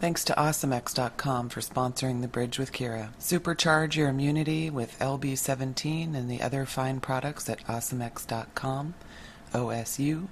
Thanks to Osumex.com for sponsoring The Bridge with Kira. Supercharge your immunity with LB17 and the other fine products at Osumex.com. O-S-U-M-E-X.com.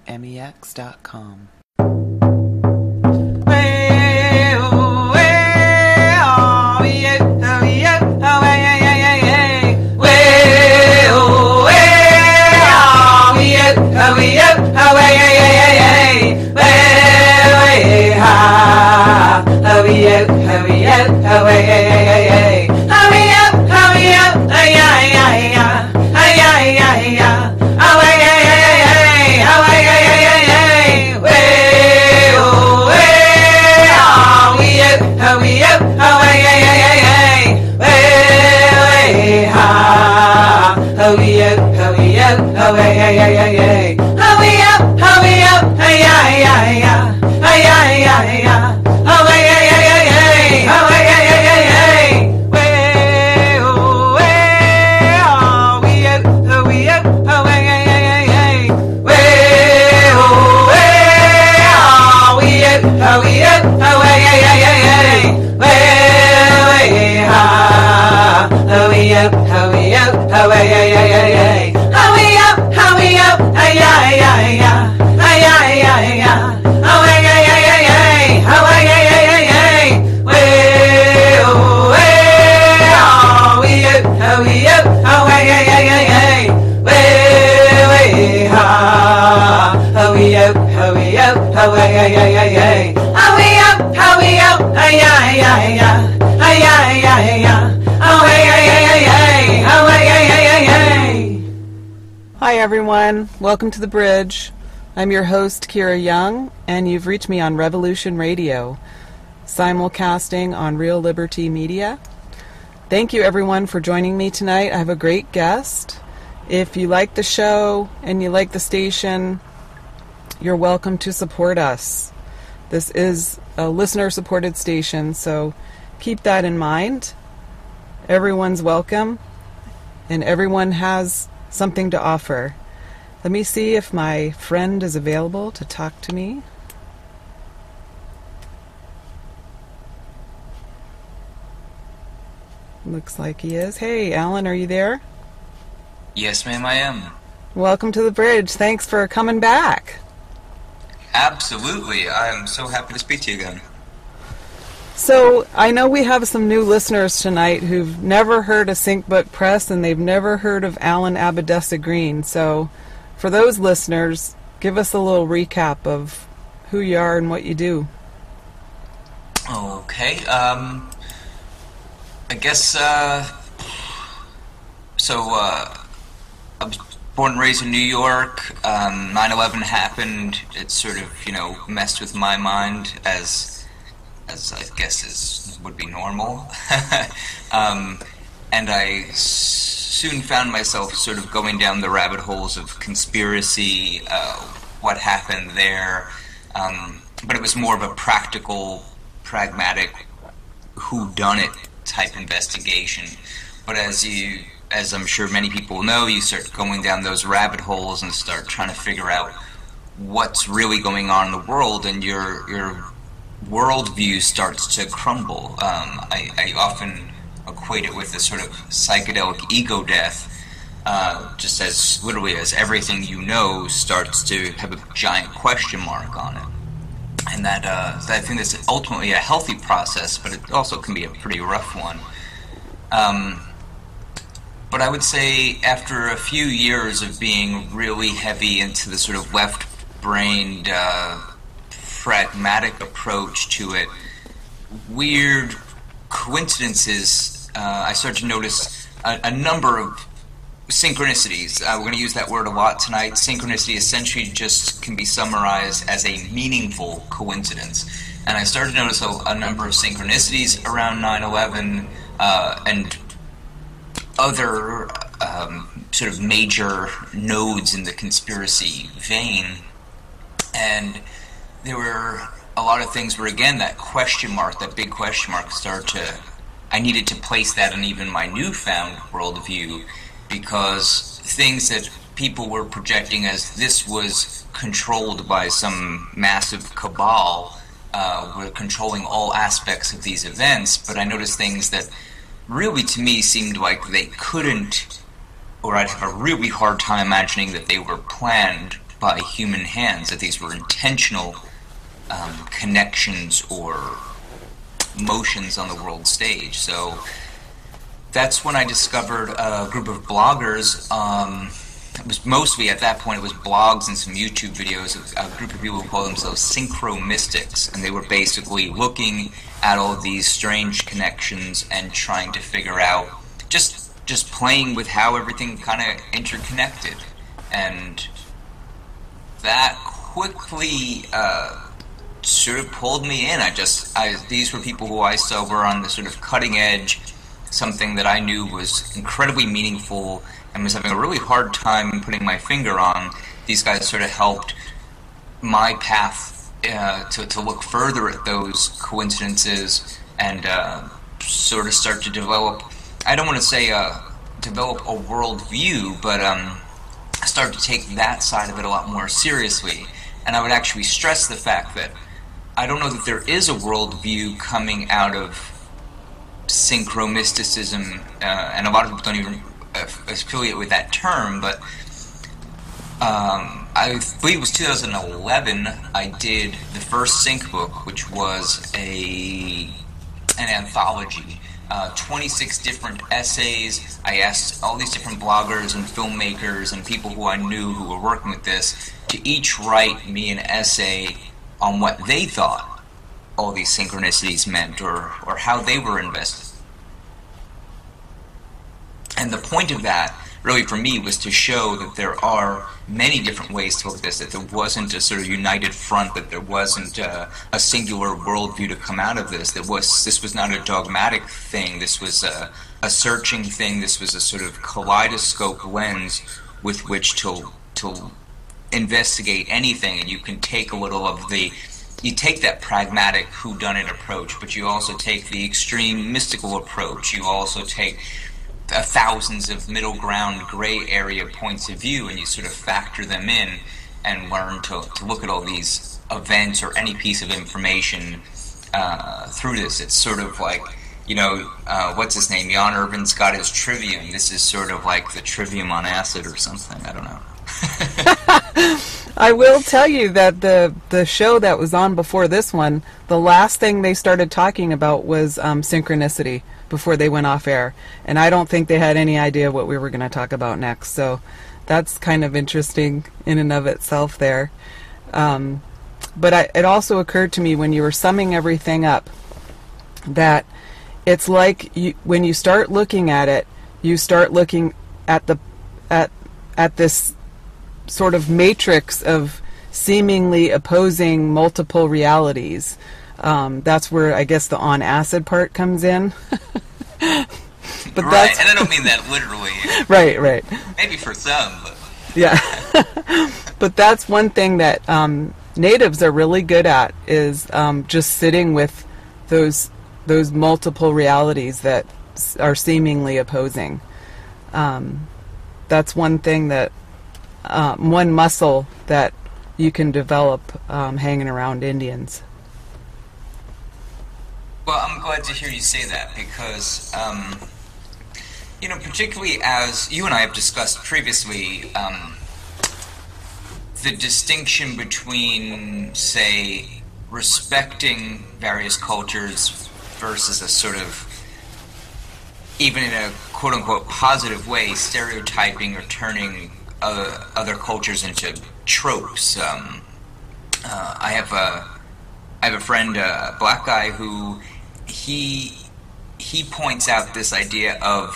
everyone. Welcome to The Bridge. I'm your host, Kira Young, and you've reached me on Revolution Radio, simulcasting on Real Liberty Media. Thank you, everyone, for joining me tonight. I have a great guest. If you like the show and you like the station, you're welcome to support us. This is a listener supported station, so keep that in mind. Everyone's welcome, and everyone has something to offer. Let me see if my friend is available to talk to me. Looks like he is. Hey, Alan, are you there? Yes, ma'am, I am. Welcome to the bridge. Thanks for coming back. Absolutely. I am so happy to speak to you again. So, I know we have some new listeners tonight who've never heard of Sync Book Press and they've never heard of Alan Abbadessa Green. So, for those listeners, give us a little recap of who you are and what you do. Okay. Um, I guess. Uh, so uh, I was born and raised in New York. Um, 9/11 happened. It sort of, you know, messed with my mind as, as I guess is would be normal. um, and I soon found myself sort of going down the rabbit holes of conspiracy, uh, what happened there. Um, but it was more of a practical, pragmatic, who done it type investigation. But as you, as I'm sure many people know, you start going down those rabbit holes and start trying to figure out what's really going on in the world, and your your worldview starts to crumble. Um, I, I often equate it with this sort of psychedelic ego death, uh, just as literally as everything you know starts to have a giant question mark on it. And that, uh, I think that's ultimately a healthy process, but it also can be a pretty rough one. Um, but I would say after a few years of being really heavy into the sort of left-brained, uh, pragmatic approach to it, weird coincidences, uh, I started to notice a, a number of synchronicities. Uh, we're going to use that word a lot tonight. Synchronicity essentially just can be summarized as a meaningful coincidence. And I started to notice a, a number of synchronicities around 9 11 uh, and other um, sort of major nodes in the conspiracy vein. And there were a lot of things where, again, that question mark, that big question mark, started to. I needed to place that in even my newfound worldview because things that people were projecting as this was controlled by some massive cabal uh, were controlling all aspects of these events, but I noticed things that really to me seemed like they couldn't, or I'd have a really hard time imagining that they were planned by human hands, that these were intentional um, connections or motions on the world stage. So that's when I discovered a group of bloggers. Um, it was mostly at that point it was blogs and some YouTube videos of a group of people who call themselves synchro mystics, and they were basically looking at all these strange connections and trying to figure out just just playing with how everything kind of interconnected, and that quickly. Uh, sort of pulled me in. I just, I, these were people who I saw were on the sort of cutting edge, something that I knew was incredibly meaningful and was having a really hard time putting my finger on. These guys sort of helped my path uh, to, to look further at those coincidences and uh, sort of start to develop, I don't want to say uh, develop a worldview, but um, start to take that side of it a lot more seriously. And I would actually stress the fact that I don't know that there is a worldview coming out of synchromysticism, uh, and a lot of people don't even affiliate with that term, but um, I believe it was 2011. I did the first sync book, which was a an anthology. Uh, 26 different essays. I asked all these different bloggers and filmmakers and people who I knew who were working with this to each write me an essay on what they thought all these synchronicities meant or, or how they were invested. And the point of that, really for me, was to show that there are many different ways to look at this, that there wasn't a sort of united front, that there wasn't a, a singular worldview to come out of this. That was this was not a dogmatic thing. This was a, a searching thing. This was a sort of kaleidoscope lens with which to to investigate anything, and you can take a little of the you take that pragmatic whodunit approach, but you also take the extreme mystical approach. You also take thousands of middle ground gray area points of view, and you sort of factor them in and learn to, to look at all these events or any piece of information uh, through this. It's sort of like, you know, uh, what's his name? Jan Irvin's got his trivium. This is sort of like the trivium on acid or something. I don't know. I will tell you that the the show that was on before this one, the last thing they started talking about was um, synchronicity before they went off air, and I don't think they had any idea what we were going to talk about next. So that's kind of interesting in and of itself there. Um, but I, it also occurred to me when you were summing everything up that it's like you, when you start looking at it, you start looking at the at at this sort of matrix of seemingly opposing multiple realities. Um, that's where I guess the on acid part comes in. but right, and I don't mean that literally. right, right. Maybe for some, but yeah. but that's one thing that um, natives are really good at is um, just sitting with those those multiple realities that are seemingly opposing. Um, that's one thing that um, one muscle that you can develop um, hanging around Indians. Well, I'm glad to hear you say that because, um, you know, particularly as you and I have discussed previously, um, the distinction between, say, respecting various cultures versus a sort of, even in a quote unquote positive way, stereotyping or turning uh, other cultures into tropes. Um, uh, I have a I have a friend, a black guy, who he he points out this idea of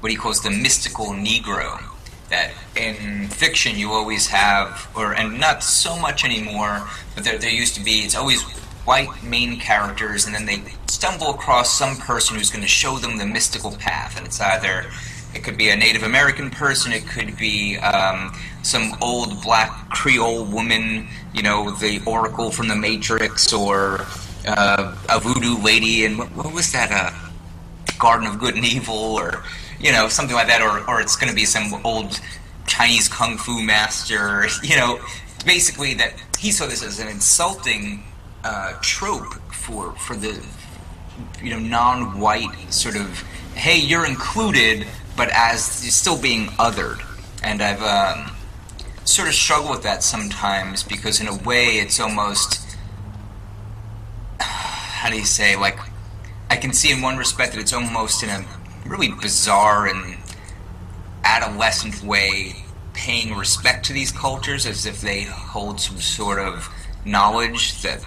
what he calls the mystical Negro. That in fiction you always have, or and not so much anymore, but there, there used to be. It's always white main characters, and then they stumble across some person who's going to show them the mystical path, and it's either it could be a Native American person. It could be um, some old black Creole woman, you know, the Oracle from the Matrix, or uh, a voodoo lady. And what, what was that? Uh, Garden of Good and Evil, or you know, something like that. Or, or it's going to be some old Chinese kung fu master. You know, basically that he saw this as an insulting uh, trope for for the you know non-white sort of hey you're included but as still being othered and I've um, sort of struggled with that sometimes because in a way it's almost how do you say like I can see in one respect that it's almost in a really bizarre and adolescent way paying respect to these cultures as if they hold some sort of knowledge that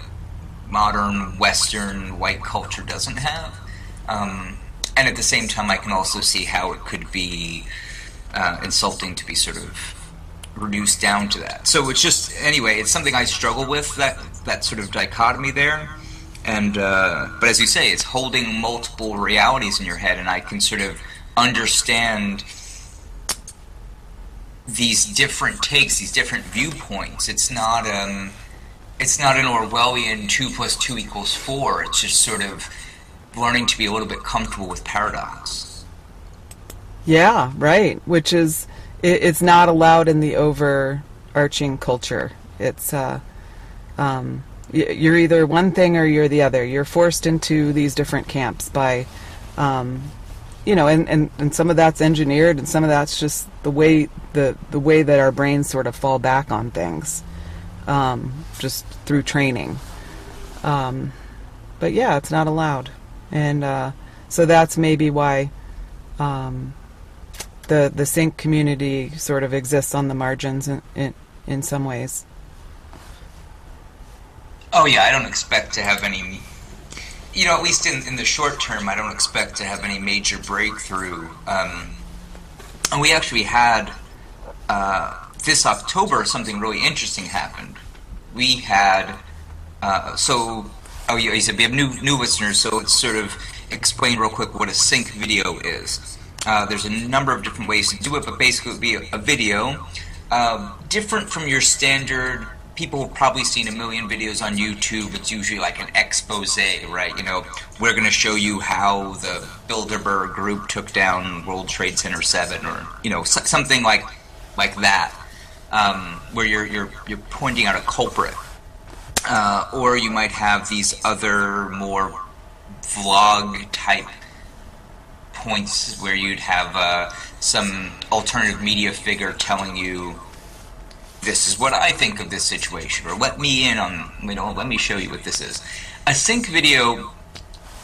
modern Western white culture doesn't have. Um, and at the same time, I can also see how it could be uh, insulting to be sort of reduced down to that. So it's just anyway, it's something I struggle with that that sort of dichotomy there. And uh, but as you say, it's holding multiple realities in your head, and I can sort of understand these different takes, these different viewpoints. It's not um, it's not an Orwellian two plus two equals four. It's just sort of learning to be a little bit comfortable with paradox. Yeah, right. Which is it, it's not allowed in the overarching culture. It's uh, um, you're either one thing or you're the other. You're forced into these different camps by um, you know, and, and, and some of that's engineered and some of that's just the way the the way that our brains sort of fall back on things. Um, just through training. Um, but yeah, it's not allowed. And uh, so that's maybe why um, the the sync community sort of exists on the margins in, in, in some ways. Oh yeah, I don't expect to have any you know, at least in, in the short term, I don't expect to have any major breakthrough. Um, and we actually had uh, this October something really interesting happened. We had uh, so oh yeah, he said we have new new listeners, so let's sort of explain real quick what a sync video is. Uh, there's a number of different ways to do it, but basically it would be a, a video uh, different from your standard people have probably seen a million videos on YouTube. It's usually like an expose, right? You know, we're going to show you how the Bilderberg group took down World Trade Center 7 or, you know, something like like that, um, where you're, you're, you're pointing out a culprit. Uh, or you might have these other more vlog type points where you'd have uh, some alternative media figure telling you this is what I think of this situation, or let me in on, you know, let me show you what this is. A sync video,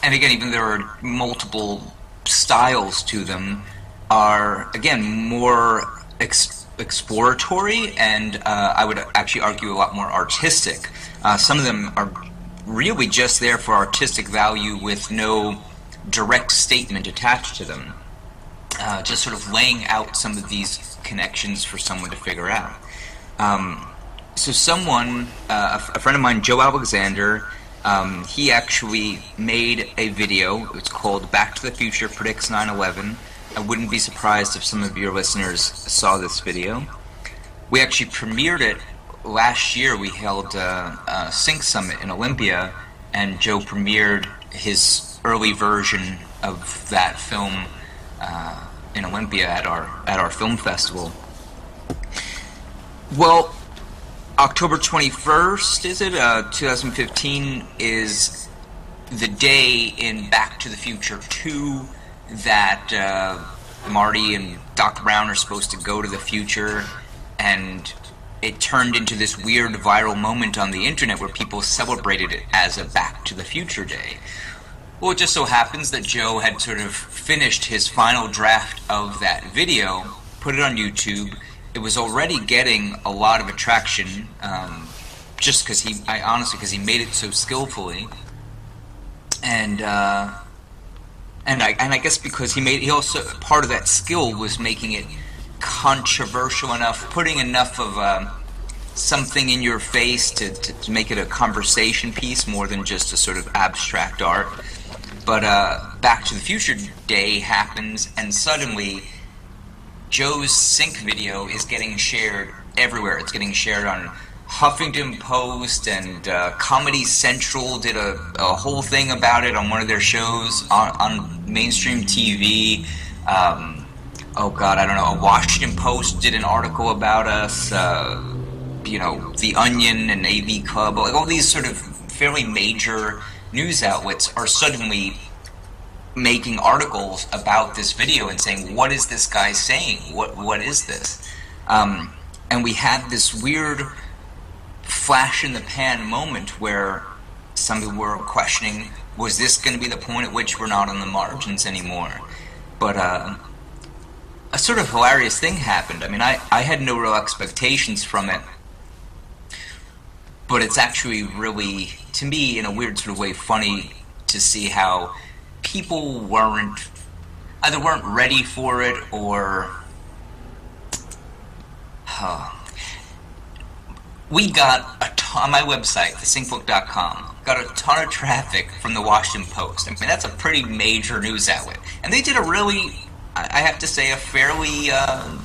and again, even there are multiple styles to them, are, again, more ex- exploratory and uh, I would actually argue a lot more artistic. Uh, some of them are really just there for artistic value with no direct statement attached to them. Uh, just sort of laying out some of these connections for someone to figure out. Um, so someone, uh, a friend of mine, Joe Alexander, um, he actually made a video. It's called "Back to the Future Predicts 9/11." I wouldn't be surprised if some of your listeners saw this video. We actually premiered it last year. We held a, a Sync Summit in Olympia, and Joe premiered his early version of that film uh, in Olympia at our at our film festival. Well, October 21st, is it? Uh, 2015 is the day in Back to the Future 2 that uh, Marty and Doc Brown are supposed to go to the future, and it turned into this weird viral moment on the internet where people celebrated it as a Back to the Future day. Well, it just so happens that Joe had sort of finished his final draft of that video, put it on YouTube, it was already getting a lot of attraction, um, just because he, I honestly, because he made it so skillfully, and uh, and I and I guess because he made, he also part of that skill was making it controversial enough, putting enough of um, something in your face to, to, to, make it a conversation piece more than just a sort of abstract art. But uh, Back to the Future Day happens, and suddenly Joe's sync video is getting shared everywhere. It's getting shared on Huffington Post and uh, Comedy Central did a, a, whole thing about it on one of their shows on, on mainstream TV. Um, oh God, I don't know. A Washington Post did an article about us. Uh, you know, The Onion and AV Club, like all these sort of fairly major news outlets are suddenly making articles about this video and saying, "What is this guy saying? What what is this?" Um, and we had this weird flash in the pan moment where some people were questioning, "Was this going to be the point at which we're not on the margins anymore?" But uh, a sort of hilarious thing happened. I mean, I, I had no real expectations from it, but it's actually really, to me, in a weird sort of way, funny to see how people weren't either weren't ready for it or huh. we got a ton on my website thesyncbook.com got a ton of traffic from the washington post i mean that's a pretty major news outlet and they did a really i have to say a fairly uh,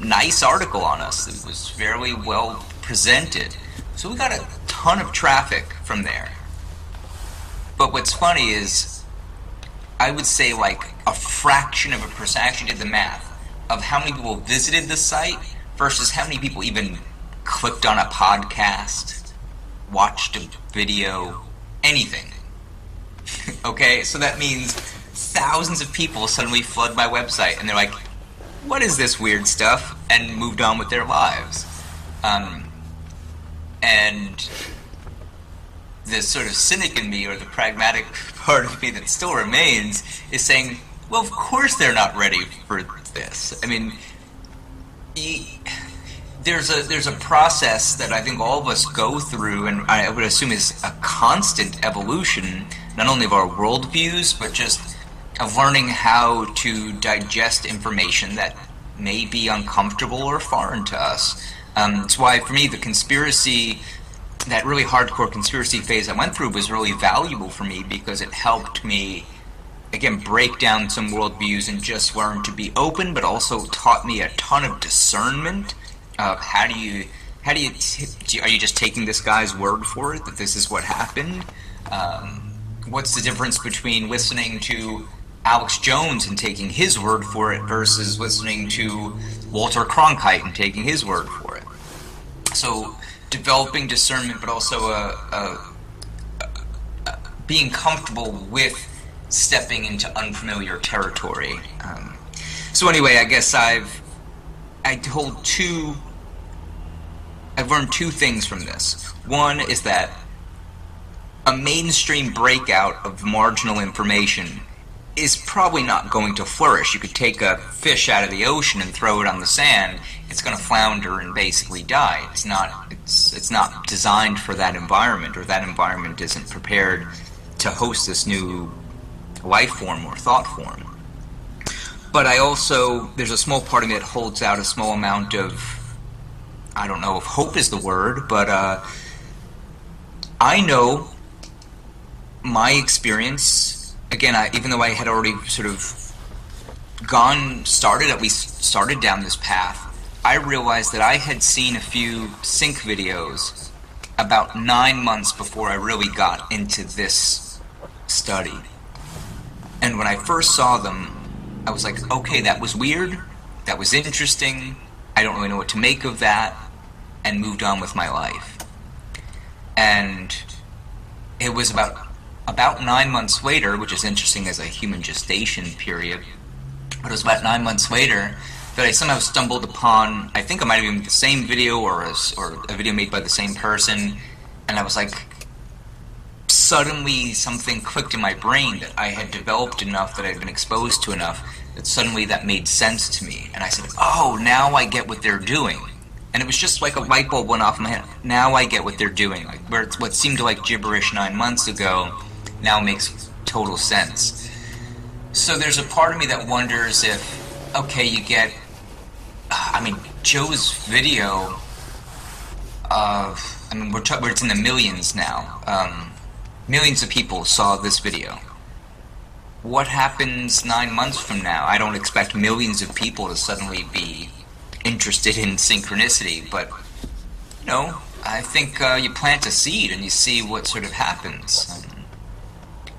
nice article on us it was fairly well presented so we got a ton of traffic from there but what's funny is I would say like a fraction of a percent. I actually did the math of how many people visited the site versus how many people even clicked on a podcast, watched a video, anything. okay, so that means thousands of people suddenly flood my website and they're like, what is this weird stuff? And moved on with their lives. Um, and the sort of cynic in me or the pragmatic part of me that still remains is saying, well, of course they're not ready for this. I mean, there's a there's a process that I think all of us go through, and I would assume is a constant evolution, not only of our worldviews, but just of learning how to digest information that may be uncomfortable or foreign to us. Um, that's why, for me, the conspiracy that really hardcore conspiracy phase I went through was really valuable for me because it helped me again break down some worldviews and just learn to be open, but also taught me a ton of discernment of how do you how do you t- are you just taking this guy's word for it that this is what happened? Um, what's the difference between listening to Alex Jones and taking his word for it versus listening to Walter Cronkite and taking his word for it? So developing discernment, but also a, a, a, being comfortable with stepping into unfamiliar territory. Um, so anyway, I guess I've I told two. I've learned two things from this. One is that a mainstream breakout of marginal information is probably not going to flourish. You could take a fish out of the ocean and throw it on the sand, it's going to flounder and basically die. It's not it's it's not designed for that environment or that environment isn't prepared to host this new life form or thought form. But I also there's a small part of me that holds out a small amount of I don't know if hope is the word, but uh, I know my experience again, I, even though I had already sort of gone, started, at least started down this path, I realized that I had seen a few sync videos about nine months before I really got into this study. And when I first saw them, I was like, okay, that was weird, that was interesting, I don't really know what to make of that, and moved on with my life. And it was about about nine months later, which is interesting as a human gestation period, but it was about nine months later that I somehow stumbled upon, I think it might have been the same video or a, or a video made by the same person, and I was like, suddenly something clicked in my brain that I had developed enough, that I'd been exposed to enough, that suddenly that made sense to me. And I said, oh, now I get what they're doing. And it was just like a light bulb went off in my head. Now I get what they're doing. Like where what seemed like gibberish nine months ago now makes total sense. So there's a part of me that wonders if, okay, you get, I mean, Joe's video of, I mean, we're, t- it's in the millions now. Um, millions of people saw this video. What happens nine months from now? I don't expect millions of people to suddenly be interested in synchronicity, but, you know, I think uh, you plant a seed and you see what sort of happens.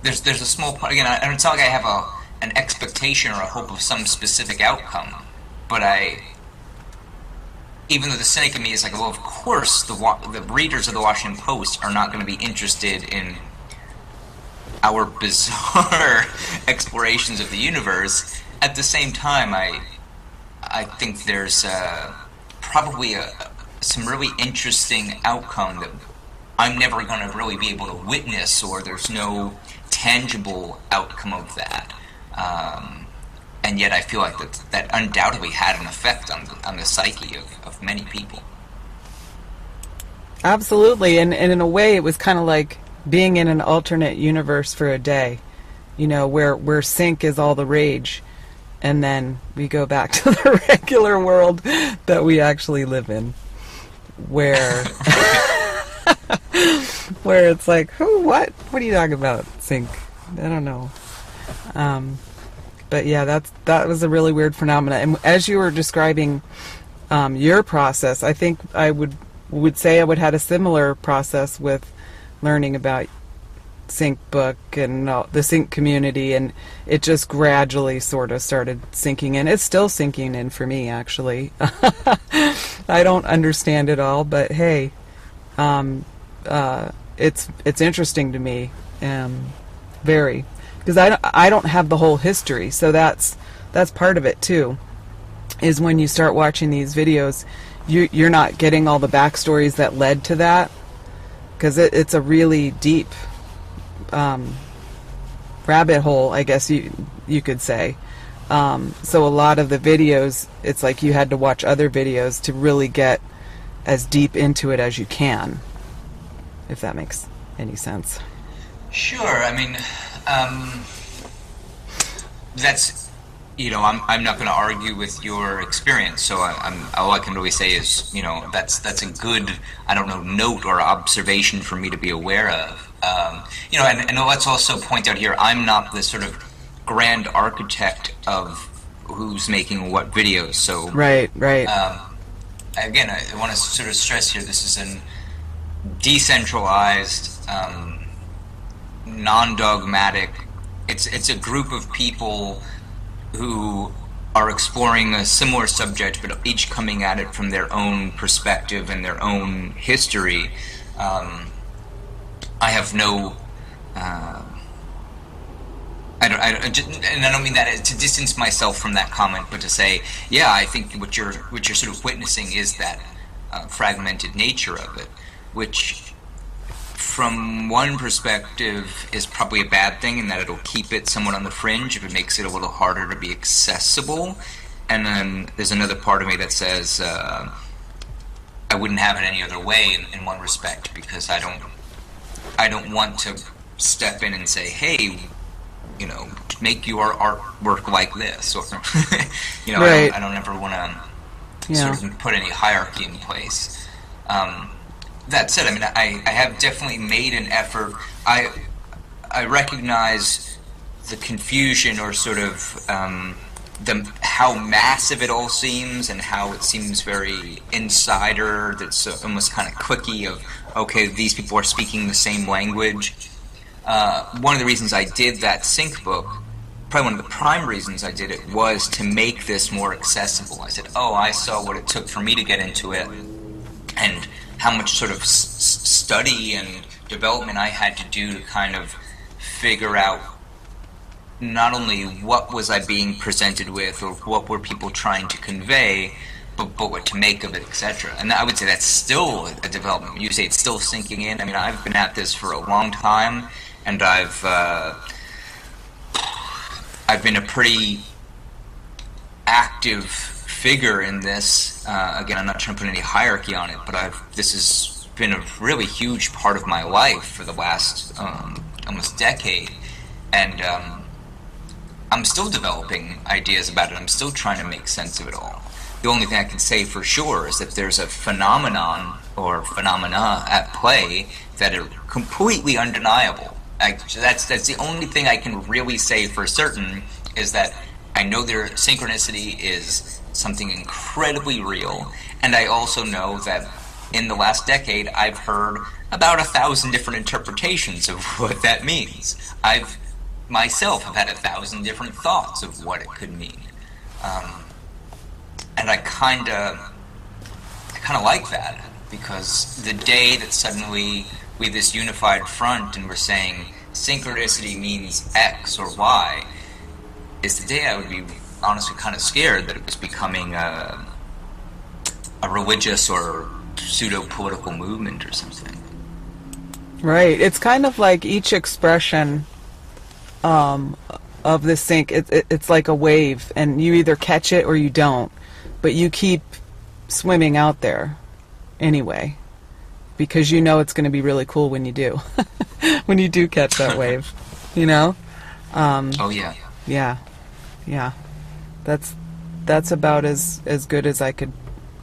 There's there's a small part again. I, it's not like I have a an expectation or a hope of some specific outcome, but I even though the cynic in me is like, well, of course, the the readers of the Washington Post are not going to be interested in our bizarre explorations of the universe. At the same time, I I think there's uh, probably a, some really interesting outcome that I'm never going to really be able to witness, or there's no tangible outcome of that. Um, and yet, I feel like that, that undoubtedly had an effect on, the, on the psyche of, of many people. Absolutely, and, and in a way, it was kind of like being in an alternate universe for a day, you know, where where sync is all the rage, and then we go back to the regular world that we actually live in, where where it's like, who, what, what are you talking about? Sync, I don't know. Um, but yeah, that's that was a really weird phenomenon. And as you were describing um, your process, I think I would would say I would had a similar process with learning about sync book and the sync community and it just gradually sort of started sinking in it's still sinking in for me actually i don't understand it all but hey um, uh, it's it's interesting to me um, very because I, I don't have the whole history so that's that's part of it too is when you start watching these videos you, you're not getting all the backstories that led to that because it, it's a really deep um, rabbit hole, I guess you you could say. Um, so a lot of the videos, it's like you had to watch other videos to really get as deep into it as you can, if that makes any sense. Sure. I mean, um, that's you know, I'm, I'm not going to argue with your experience. So I, am all I can really say is, you know, that's that's a good, I don't know, note or observation for me to be aware of. Um, you know, and, and let's also point out here, I'm not the sort of grand architect of who's making what videos. So right, right. Um, again, I, want to sort of stress here, this is a decentralized, um, non-dogmatic. It's it's a group of people who are exploring a similar subject, but each coming at it from their own perspective and their own history. Um, I have no. Uh, I don't, I don't, and I don't mean that to distance myself from that comment, but to say, yeah, I think what you're what you're sort of witnessing is that uh, fragmented nature of it, which from one perspective is probably a bad thing in that it'll keep it somewhat on the fringe if it makes it a little harder to be accessible. And then there's another part of me that says uh, I wouldn't have it any other way in, in one respect because I don't I don't want to step in and say, hey, you know, make your artwork like this, or you know, right. I, don't, I, don't, ever want to yeah. sort of put any hierarchy in place. Um, that said, I mean, I, I have definitely made an effort. I I recognize the confusion or sort of um, the how massive it all seems and how it seems very insider. That's almost kind of clicky. Of okay, these people are speaking the same language. Uh, one of the reasons I did that sync book, probably one of the prime reasons I did it, was to make this more accessible. I said, oh, I saw what it took for me to get into it, and how much sort of s- study and development I had to do to kind of figure out not only what was I being presented with or what were people trying to convey, but, but what to make of it, etc. And I would say that's still a development. You say it's still sinking in. I mean, I've been at this for a long time, and I've uh, I've been a pretty active figure in this. Uh, again, I'm not trying to put any hierarchy on it, but I've this has been a really huge part of my life for the last um, almost decade, and um, I'm still developing ideas about it. I'm still trying to make sense of it all. The only thing I can say for sure is that there's a phenomenon or phenomena at play that are completely undeniable. I, that's that's the only thing I can really say for certain is that I know their synchronicity is something incredibly real. And I also know that in the last decade, I've heard about a thousand different interpretations of what that means. I've myself have had a thousand different thoughts of what it could mean. Um, and I kind of, I kind of like that because the day that suddenly we have this unified front and we're saying synchronicity means X or Y is today I would be honestly kind of scared that it was becoming a, a religious or pseudo political movement or something. Right. It's kind of like each expression um, of the sync. It, it, it's like a wave, and you either catch it or you don't, but you keep swimming out there anyway because you know it's going to be really cool when you do. When you do catch that wave you know? Um, oh yeah. yeah. Yeah. That's that's about as as good as i could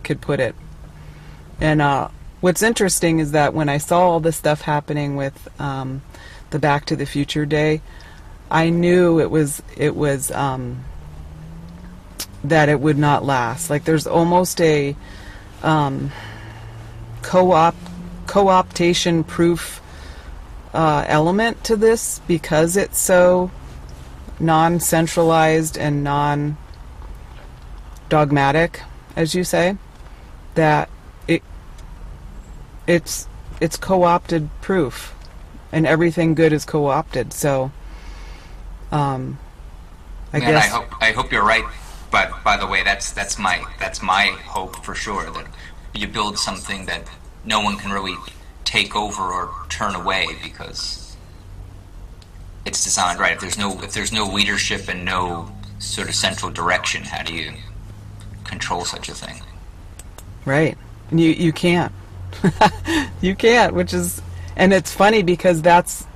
could put it. And uh, what's interesting is that when i saw all this stuff happening with um, the back to the future day i knew it was it was um, that it would not last. Like there's almost a um, co-op co-optation proof uh, element to this because it's so non-centralized and non-dogmatic, as you say, that it it's it's co-opted proof, and everything good is co-opted. So, um, I Man, guess I hope I hope you're right. But by the way, that's that's my that's my hope for sure that you build something that no one can really take over or turn away because it's designed right. If there's no if there's no leadership and no sort of central direction, how do you control such a thing? Right. You you can't. you can't, which is and it's funny because that's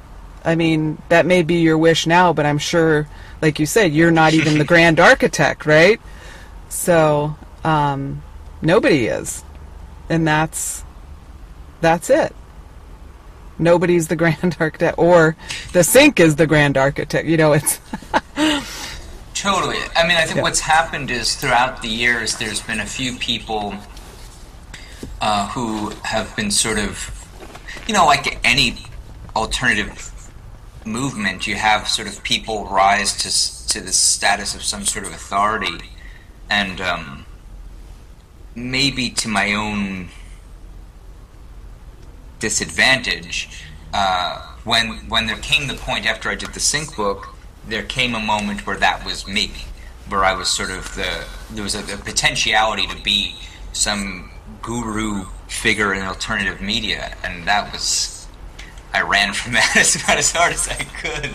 I mean, that may be your wish now, but I'm sure like you said, you're not even the grand architect, right? So, um, nobody is. And that's that's it. Nobody's the grand architect, or the sync is the grand architect. You know, it's. totally. I mean, I think yeah. what's happened is throughout the years, there's been a few people uh, who have been sort of, you know, like any alternative movement, you have sort of people rise to to the status of some sort of authority, and um, maybe to my own disadvantage. Uh, when when there came the point after I did the sync book, there came a moment where that was me, where I was sort of the there was a, a potentiality to be some guru figure in alternative media, and that was I ran from that as about as hard as I could.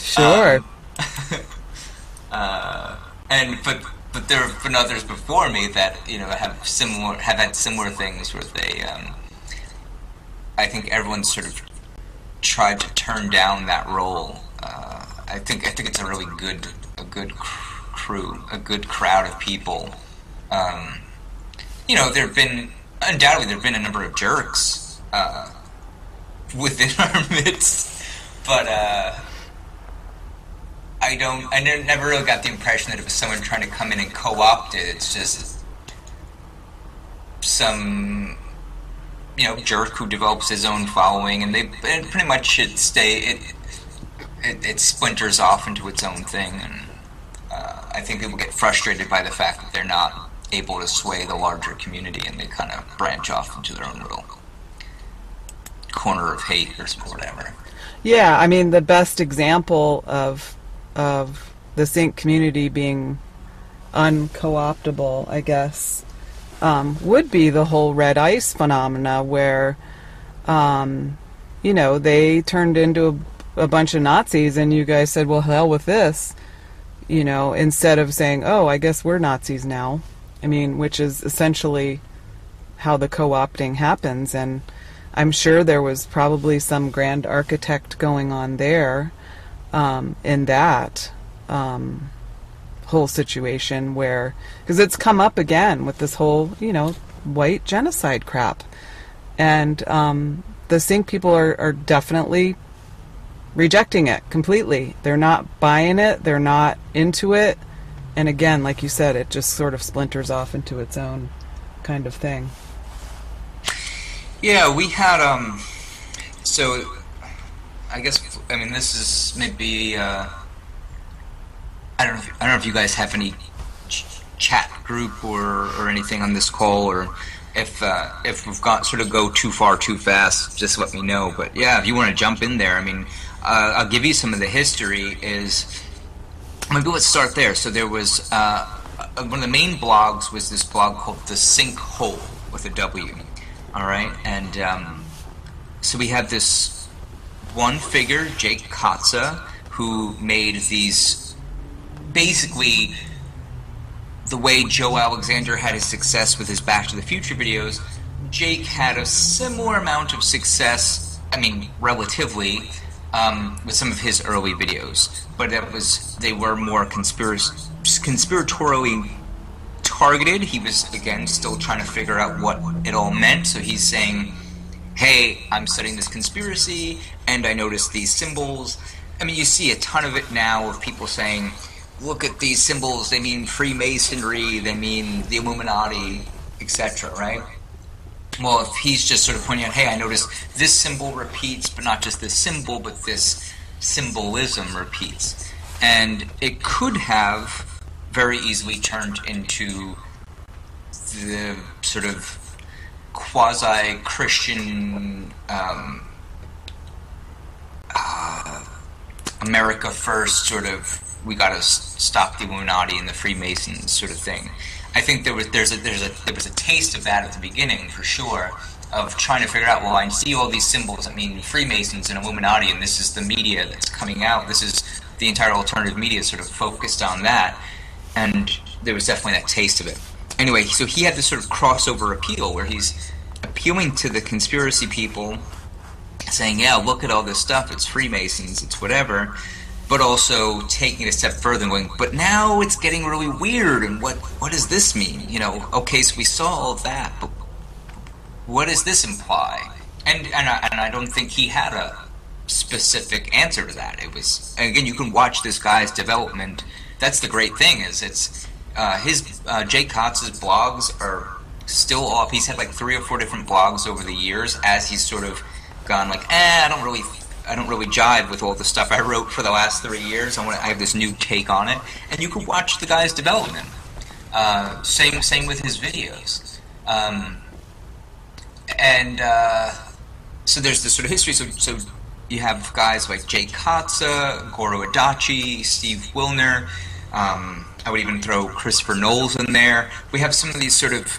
Sure. Um, uh, and but but there have been others before me that you know have similar have had similar things where they um, I think everyone sort of tried to turn down that role. Uh, I think I think it's a really good a good cr- crew, a good crowd of people. Um, you know, there have been undoubtedly there have been a number of jerks uh, within our midst, but uh, I don't. I never really got the impression that it was someone trying to come in and co-opt it. It's just some you know jerk who develops his own following, and they it pretty much it stay it, it, it splinters off into its own thing, and uh, I think people get frustrated by the fact that they're not able to sway the larger community, and they kind of branch off into their own little corner of hate or whatever. Yeah, I mean the best example of of the sync community being unco-optable, I guess, um, would be the whole red ice phenomena where, um, you know, they turned into a, a, bunch of Nazis and you guys said, well, hell with this, you know, instead of saying, oh, I guess we're Nazis now. I mean, which is essentially how the co opting happens. And I'm sure there was probably some grand architect going on there um, in that. Um, whole situation where because it's come up again with this whole you know white genocide crap. And um, the sync people are, are definitely rejecting it completely. They're not buying it. They're not into it. And again like you said it just sort of splinters off into its own kind of thing. Yeah we had um so i guess i mean this is maybe uh I don't know. If, I don't know if you guys have any chat group or, or anything on this call, or if uh, if we've got sort of go too far too fast, just let me know. But yeah, if you want to jump in there, I mean, uh, I'll give you some of the history. Is maybe let's start there. So there was uh, one of the main blogs was this blog called the Sinkhole with a W. All right, and um, so we have this one figure, Jake Kotze, who made these basically the way Joe Alexander had his success with his Back to the Future videos. Jake had a similar amount of success, I mean, relatively, um, with some of his early videos, but it was they were more conspiratorially targeted. He was again still trying to figure out what it all meant. So he's saying, "Hey, I'm studying this conspiracy, and I noticed these symbols." I mean, you see a ton of it now of people saying, "Look at these symbols. They mean Freemasonry. They mean the Illuminati, etc." Right? Well, if he's just sort of pointing out, "Hey, I noticed this symbol repeats, but not just this symbol, but this symbolism repeats," and it could have very easily turned into the sort of quasi-Christian um, uh, America first sort of we got to stop the Illuminati and the Freemasons sort of thing. I think there was there's a there's a there was a taste of that at the beginning for sure of trying to figure out well I see all these symbols I mean Freemasons and Illuminati and this is the media that's coming out this is the entire alternative media sort of focused on that and there was definitely that taste of it. Anyway, so he had this sort of crossover appeal where he's appealing to the conspiracy people, saying, "Yeah, look at all this stuff. It's Freemasons. It's whatever." But also taking it a step further and going, but now it's getting really weird. And what what does this mean? You know, okay, so we saw all that, but what does this imply? And and I, and I don't think he had a specific answer to that. It was again, you can watch this guy's development that's the great thing is it's uh, his uh, Jake Kotze's blogs are still up. He's had like three or four different blogs over the years as he's sort of gone like, eh, I don't really, I don't really jive with all the stuff I wrote for the last three years. I want, I have this new take on it, and you can watch the guy's development. Uh, same, same with his videos, um, and uh, so there's this sort of history. So, so you have guys like Jake Kotze, Goro Adachi, Steve Wilner. Um, I would even throw Christopher Knowles in there. We have some of these sort of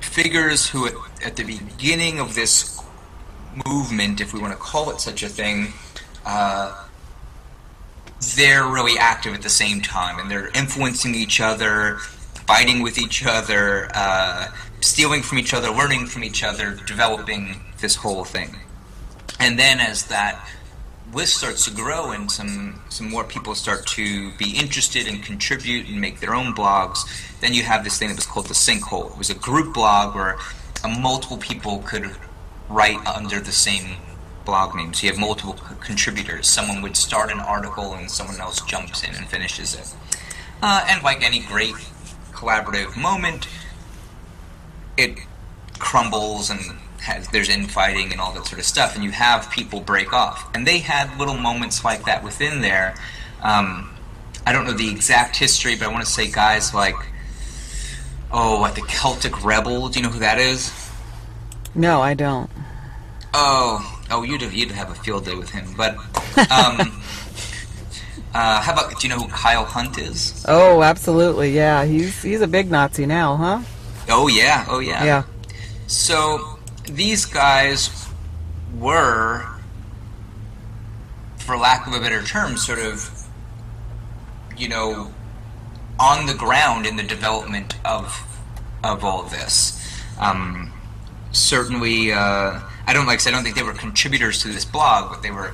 figures who, at, at the beginning of this movement, if we want to call it such a thing, uh, they're really active at the same time, and they're influencing each other, fighting with each other, uh, stealing from each other, learning from each other, developing this whole thing. And then as that list starts to grow and some some more people start to be interested and contribute and make their own blogs, then you have this thing that was called the sinkhole. It was a group blog where uh, multiple people could write under the same blog name. So you have multiple contributors. Someone would start an article and someone else jumps in and finishes it. Uh, and like any great collaborative moment, it crumbles and has, there's infighting and all that sort of stuff, and you have people break off. And they had little moments like that within there. Um, I don't know the exact history, but I want to say guys like, oh, like the Celtic Rebel. Do you know who that is? No, I don't. Oh, oh, you'd have, you'd have a field day with him. But um, uh, how about do you know who Kyle Hunt is? Oh, absolutely. Yeah, he's he's a big Nazi now, huh? Oh yeah, oh yeah. Yeah. So these guys were, for lack of a better term, sort of, you know, on the ground in the development of of all of this. Um, certainly, uh, I don't like. I don't think they were contributors to this blog, but they were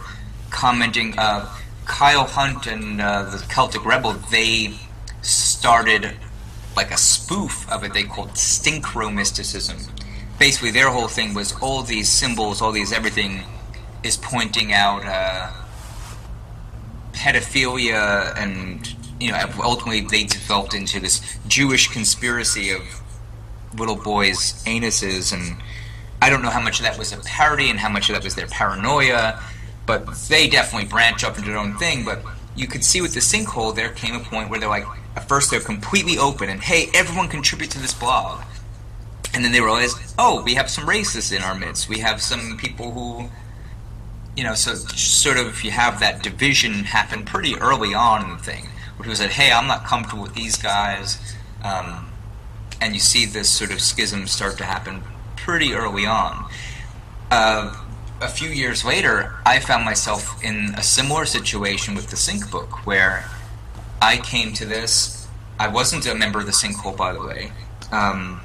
commenting. Uh, Kyle Hunt and uh, the Celtic Rebel they started like a spoof of it they called Stinkro mysticism basically their whole thing was all these symbols, all these everything is pointing out uh, pedophilia, and you know ultimately they developed into this Jewish conspiracy of little boys' anuses, and I don't know how much of that was a parody and how much of that was their paranoia, but they definitely branch up into their own thing. But you could see with the sinkhole, there came a point where they're like, at first they're completely open and hey, everyone contribute to this blog. And then they realized, oh, we have some racists in our midst. We have some people who, you know, so sort of you have that division happen pretty early on in the thing, where people said, hey, I'm not comfortable with these guys. Um, and you see this sort of schism start to happen pretty early on. Uh, a few years later, I found myself in a similar situation with the Sync book, where I came to this. I wasn't a member of the Sinkhole, by the way. Um,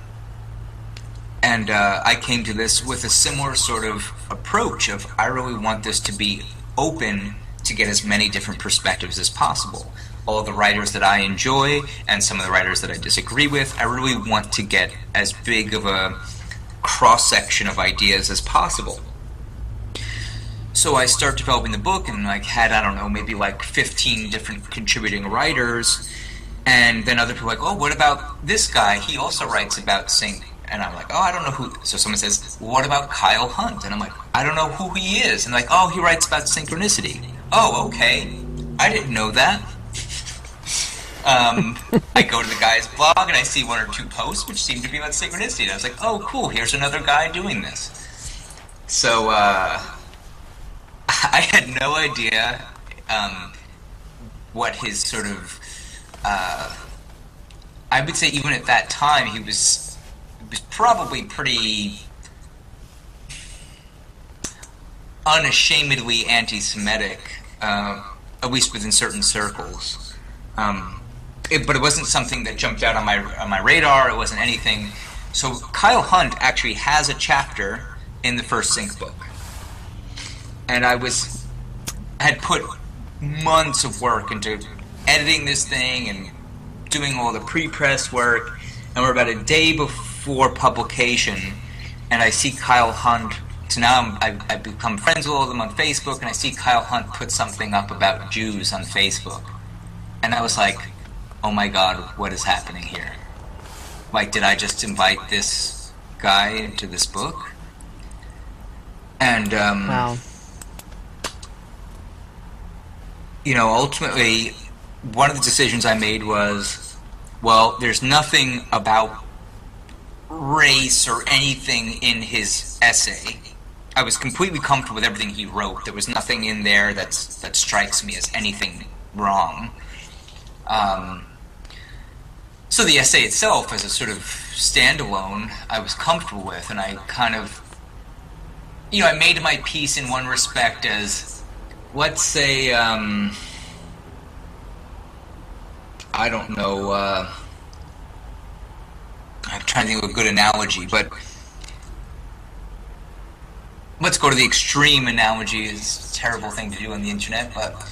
and uh, I came to this with a similar sort of approach of I really want this to be open to get as many different perspectives as possible. All the writers that I enjoy and some of the writers that I disagree with, I really want to get as big of a cross section of ideas as possible. So I start developing the book and like had I don't know maybe like 15 different contributing writers, and then other people like oh what about this guy he also writes about sync and I'm like, oh, I don't know who. So someone says, what about Kyle Hunt? And I'm like, I don't know who he is. And like, oh, he writes about synchronicity. Oh, okay. I didn't know that. Um, I go to the guy's blog and I see one or two posts which seem to be about synchronicity. And I was like, oh, cool. Here's another guy doing this. So uh, I had no idea um, what his sort of. Uh, I would say even at that time he was was probably pretty unashamedly anti-Semitic, uh, at least within certain circles. Um, it, but it wasn't something that jumped out on my on my radar. It wasn't anything. So Kyle Hunt actually has a chapter in the first Sync book, and I was had put months of work into editing this thing and doing all the pre-press work, and we're about a day before publication, and I see Kyle Hunt. So now I've, I've become friends with all of them on Facebook, and I see Kyle Hunt put something up about Jews on Facebook, and I was like, "Oh my God, what is happening here? Like, did I just invite this guy into this book?" And um, Wow. you know, ultimately, one of the decisions I made was, well, there's nothing about race or anything in his essay. I was completely comfortable with everything he wrote. There was nothing in there that's that strikes me as anything wrong. Um, so the essay itself, as a sort of standalone, I was comfortable with, and I kind of, you know, I made my piece in one respect as, let's say, um, I don't know. Uh, I'm trying to think of a good analogy, but let's go to the extreme analogy. It's a terrible thing to do on the internet, but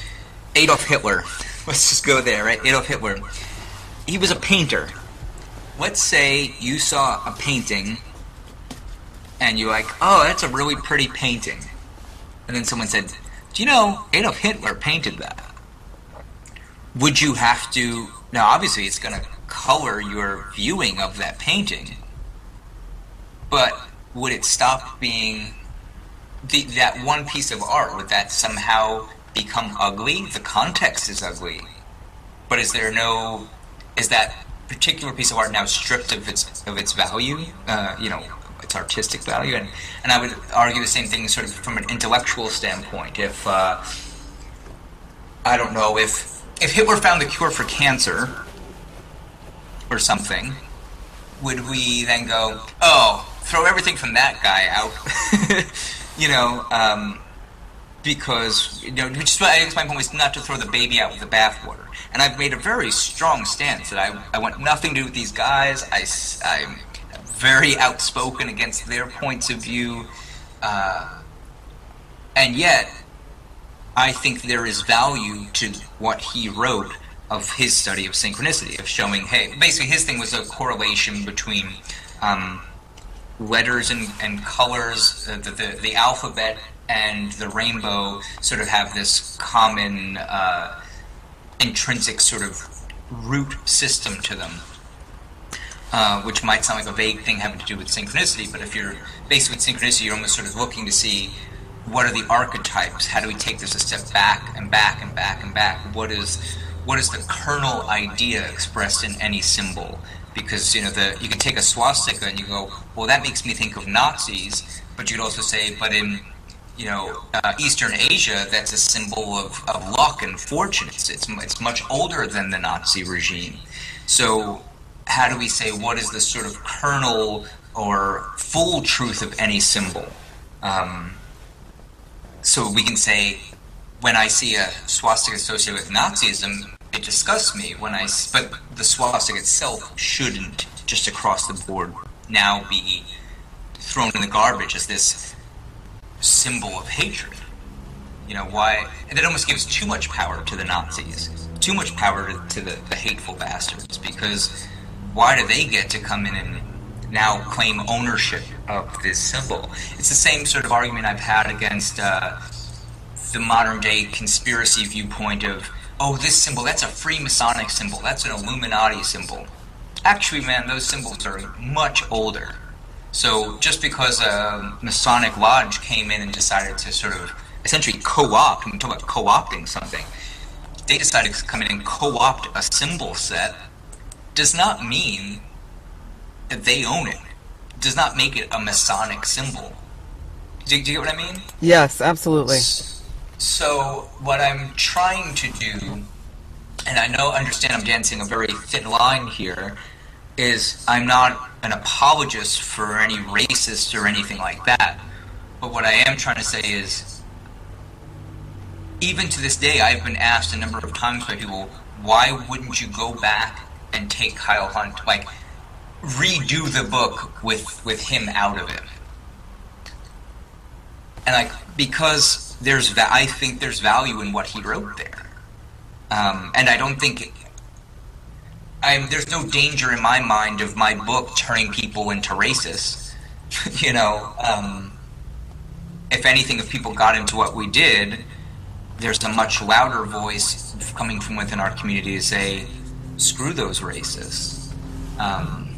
Adolf Hitler. Let's just go there, right? Adolf Hitler. He was a painter. Let's say you saw a painting and you're like, oh, that's a really pretty painting. And then someone said, do you know Adolf Hitler painted that? Would you have to. Now, obviously, it's going to color your viewing of that painting, but would it stop being the, that one piece of art? Would that somehow become ugly? The context is ugly, but is there no? Is that particular piece of art now stripped of its of its value? Uh, you know, its artistic value, and and I would argue the same thing, sort of from an intellectual standpoint. If uh, I don't know if if Hitler found the cure for cancer or something, would we then go, oh, throw everything from that guy out? you know, um, because, you know, which is my point was not to throw the baby out with the bathwater. And I've made a very strong stance that I, I want nothing to do with these guys. I, I'm very outspoken against their points of view. Uh, and yet, I think there is value to what he wrote of his study of synchronicity, of showing, hey, basically his thing was a correlation between um, letters and, and colors, uh, the, the, the, alphabet and the rainbow sort of have this common uh, intrinsic sort of root system to them. Uh, which might sound like a vague thing having to do with synchronicity, but if you're basically with synchronicity, you're almost sort of looking to see what are the archetypes? How do we take this a step back and back and back and back? What is what is the kernel idea expressed in any symbol? Because you know the you can take a swastika and you go, well, that makes me think of Nazis, but you could also say, but in you know uh, Eastern Asia, that's a symbol of, of luck and fortune. It's, it's it's much older than the Nazi regime. So how do we say what is the sort of kernel or full truth of any symbol? Um, so we can say when I see a swastika associated with Nazism, it disgusts me. When I but the swastika itself shouldn't just across the board now be thrown in the garbage as this symbol of hatred. You know why? And it almost gives too much power to the Nazis, too much power to, to the, the hateful bastards. Because why do they get to come in and now claim ownership of this symbol? It's the same sort of argument I've had against uh, the modern day conspiracy viewpoint of, oh, this symbol, that's a Freemasonic symbol, that's an Illuminati symbol. Actually, man, those symbols are much older. So just because a Masonic lodge came in and decided to sort of essentially co-opt, I'm talking about co-opting something, they decided to come in and co-opt a symbol set, does not mean that they own it. Does not make it a Masonic symbol. Do you, do you get what I mean? Yes, absolutely. So what I'm trying to do, and I know, understand, I'm dancing a very thin line here, is I'm not an apologist for any racist or anything like that. But what I am trying to say is, even to this day, I've been asked a number of times by people, why wouldn't you go back and take Kyle Hunt, like redo the book with with him out of it? And like because there's I think there's value in what he wrote there, um, and I don't think I'm, there's no danger in my mind of my book turning people into racists. you know, um, if anything, if people got into what we did, there's a much louder voice coming from within our community to say, screw those racists. Um,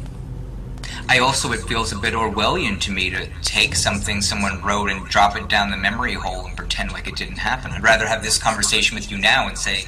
I also, it feels a bit Orwellian to me to take something someone wrote and drop it down the memory hole and pretend like it didn't happen. I'd rather have this conversation with you now and say,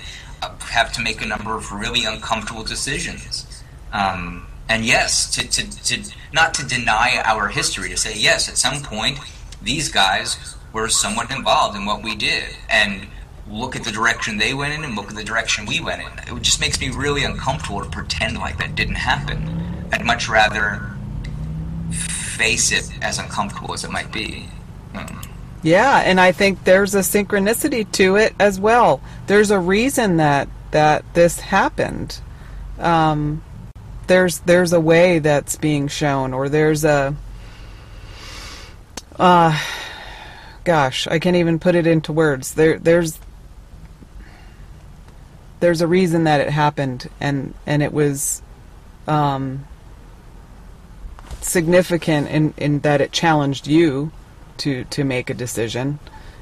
have to make a number of really uncomfortable decisions. Um, and yes, to, to, to not to deny our history, to say yes, at some point these guys were somewhat involved in what we did, and look at the direction they went in and look at the direction we went in. It just makes me really uncomfortable to pretend like that didn't happen. I'd much rather face it as uncomfortable as it might be. Mm. Yeah, and I think there's a synchronicity to it as well. There's a reason that that this happened. Um, there's there's a way that's being shown, or there's a uh, gosh, I can't even put it into words. There there's there's a reason that it happened, and and it was um, significant in in that it challenged you to to make a decision.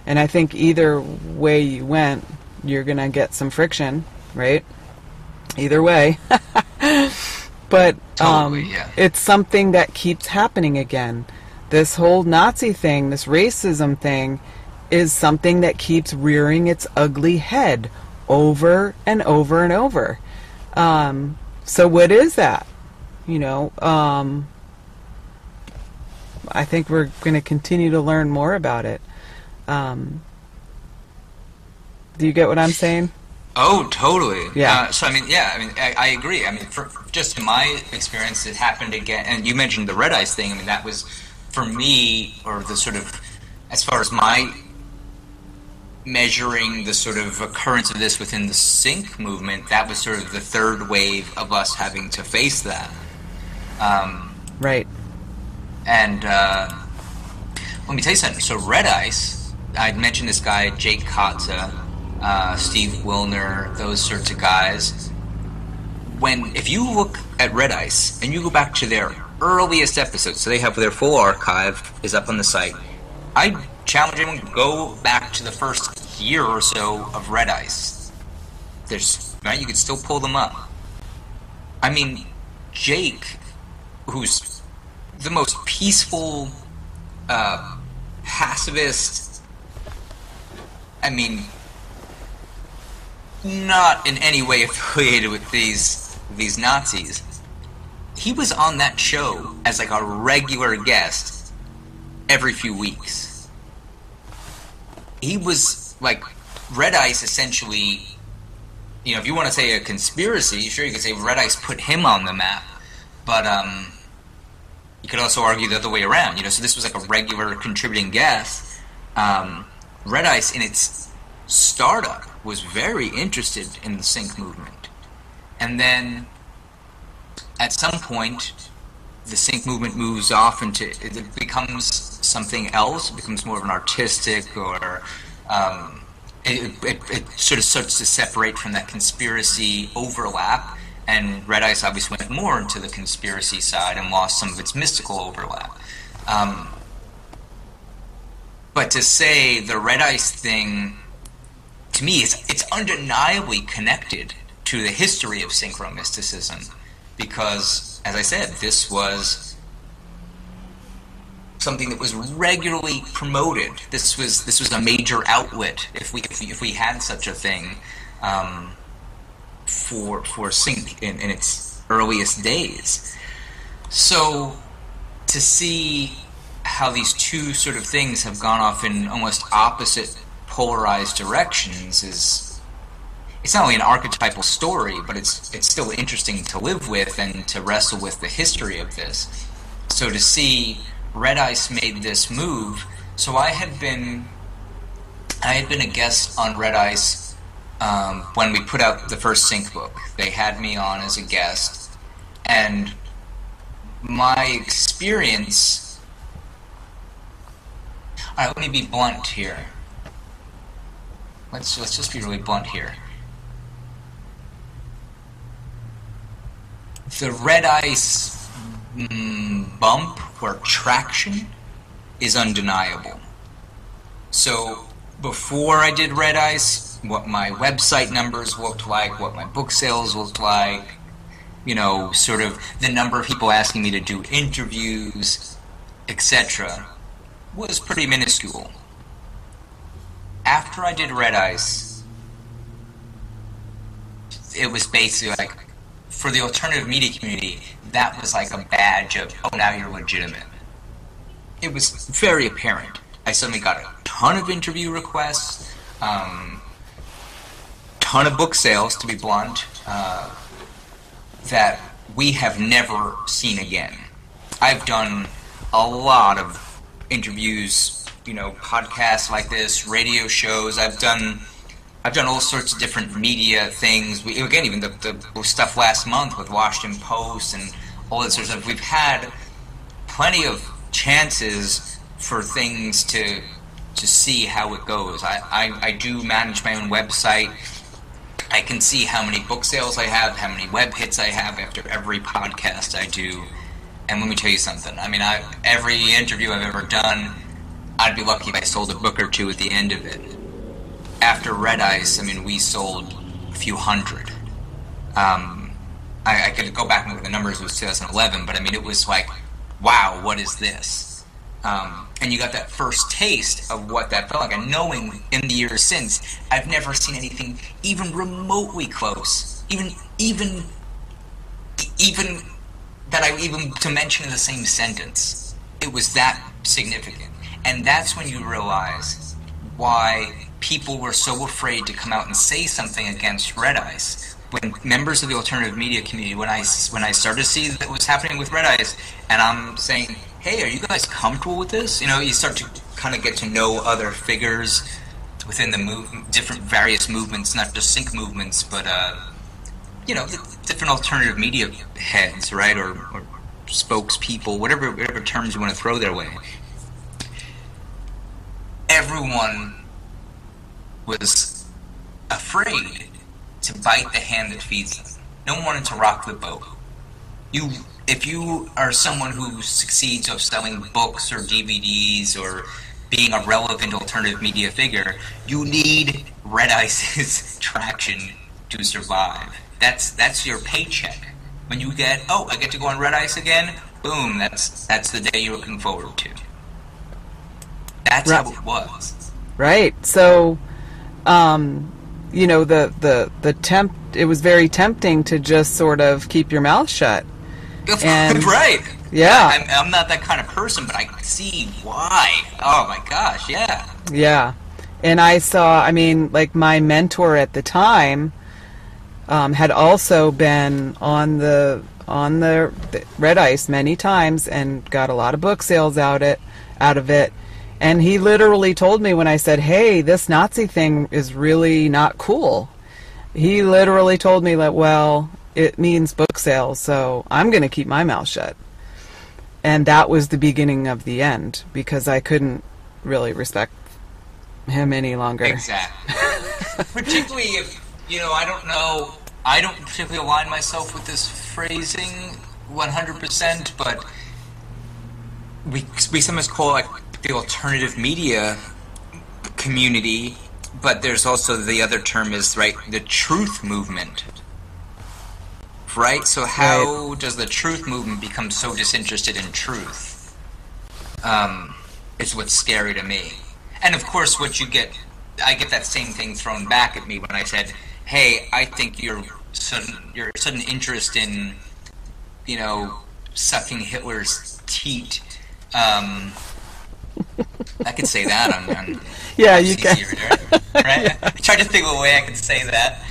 And I think either way you went, you're gonna get some friction, right? Either way. but um, Totally, yeah. it's something that keeps happening again. This whole Nazi thing, this racism thing, is something that keeps rearing its ugly head over and over and over. Um, so what is that? You know, um, I think we're going to continue to learn more about it. Um, do you get what I'm saying? Oh, totally. Yeah. Uh, so I mean, yeah, I mean, I, I agree. I mean, for, just in my experience, it happened again. And you mentioned the red ice thing. I mean, that was for me, or the sort of, as far as my measuring the sort of occurrence of this within the sync movement, that was sort of the third wave of us having to face that. Um, Right. And uh, let me tell you something. So Red Ice, I'd mentioned this guy Jake Kotze, uh, Steve Wilner, those sorts of guys. When if you look at Red Ice and you go back to their earliest episodes, so they have their full archive is up on the site. I challenge anyone to go back to the first year or so of Red Ice. There's right, you can still pull them up. I mean, Jake, who's the most peaceful, uh, pacifist, I mean, not in any way affiliated with these these Nazis. He was on that show as like a regular guest every few weeks. He was like Red Ice essentially. You know, if you want to say a conspiracy, sure you could say Red Ice put him on the map, but um, you could also argue the other way around. You know, so this was like a regular contributing guest. Um, Red Ice in its startup was very interested in the sync movement. And then at some point, the sync movement moves off into it becomes something else. It becomes more of an artistic or um, it, it, it, sort of starts to separate from that conspiracy overlap. And Red Ice obviously went more into the conspiracy side and lost some of its mystical overlap. Um, but to say the Red Ice thing, to me, is it's undeniably connected to the history of synchro mysticism, because, as I said, this was something that was regularly promoted. This was this was a major outlet, if we if we, if we had such a thing, um, for for sync in, in its earliest days. So to see how these two sort of things have gone off in almost opposite polarized directions is it's not only an archetypal story, but it's it's still interesting to live with and to wrestle with the history of this. So to see Red Ice made this move, so I had been I had been a guest on Red Ice um, when we put out the first sync book. They had me on as a guest, and my experience all right, let me be blunt here. Let's let's just be really blunt here. The red ice mm, bump or traction is undeniable. So before I did red ice, what my website numbers looked like, what my book sales looked like, you know, sort of the number of people asking me to do interviews, etc was pretty minuscule. After I did Red Ice, it was basically like, for the alternative media community, that was like a badge of, oh, now you're legitimate. It was very apparent. I suddenly got a ton of interview requests, um, ton of book sales, to be blunt, uh, that we have never seen again. I've done a lot of interviews, you know, podcasts like this, radio shows. I've done I've done all sorts of different media things. We, again, even the, the stuff last month with Washington Post and all that sort of stuff. We've had plenty of chances for things to to see how it goes. I, I, I do manage my own website. I can see how many book sales I have, how many web hits I have after every podcast I do. And let me tell you something. I mean, I, every interview I've ever done, I'd be lucky if I sold a book or two at the end of it. After Red Ice, I mean, we sold a few hundred. Um, I, I could go back and look at the numbers. It was 2011, but I mean, it was like, wow, what is this? Um, and you got that first taste of what that felt like. And knowing in the years since, I've never seen anything even remotely close. Even, even, even that I even to mention in the same sentence. It was that significant. And that's when you realize why people were so afraid to come out and say something against Red Ice. When members of the alternative media community, when I when I started to see that was happening with Red Ice, and I'm saying, "Hey, are you guys comfortable with this?" You know, you start to kind of get to know other figures within the move, different various movements, not just sync movements, but uh, you know, different alternative media heads, right, or, or spokespeople, whatever whatever terms you want to throw their way. Everyone was afraid to bite the hand that feeds them. No one wanted to rock the boat. You, if you are someone who succeeds of selling books or DVDs or being a relevant alternative media figure, you need Red Ice's traction to survive. That's that's your paycheck. When you get, oh, I get to go on red ice again. Boom, that's that's the day you're looking forward to. That's right. how it was. Right. So, um, you know, the the the temp. It was very tempting to just sort of keep your mouth shut. And- right. Yeah. I'm, I'm not that kind of person, but I see why. Oh my gosh, yeah. Yeah. And I saw, I mean, like my mentor at the time um, had also been on the on the, the red ice many times and got a lot of book sales out it out of it. And he literally told me when I said, "Hey, this Nazi thing is really not cool." He literally told me that, "Well, it means book sales, so I'm going to keep my mouth shut." And that was the beginning of the end because I couldn't really respect him any longer. Exactly. particularly if you know, I don't know. I don't particularly align myself with this phrasing 100%, but we we sometimes call it like the alternative media community, but there's also the other term is right the truth movement. Right? So how does the truth movement become so disinterested in truth? Um, is what's scary to me. And of course, what you get, I get that same thing thrown back at me when I said, "Hey, I think your sudden your sudden interest in, you know, sucking Hitler's teat." Um, I could say that on. on Yeah, you can. right? right? I tried to think of a way I could say that.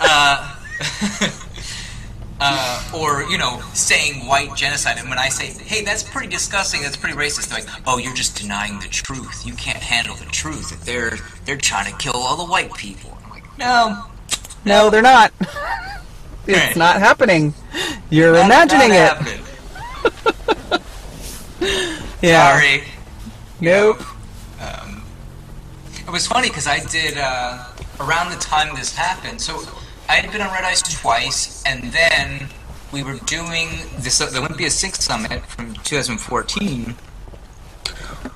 Uh, uh, or you know, saying white genocide, and when I say, "Hey, that's pretty disgusting. That's pretty racist," they're like, "Oh, you're just denying the truth. You can't handle the truth. That they're they're trying to kill all the white people." I'm like, "No, No, they're not. it's Right. not happening. You're not- imagining not it. Yeah. Sorry." Nope. Um, it was funny because I did uh, around the time this happened. So I had been on Red Ice twice, and then we were doing this the Olympia Sync Summit from 2014.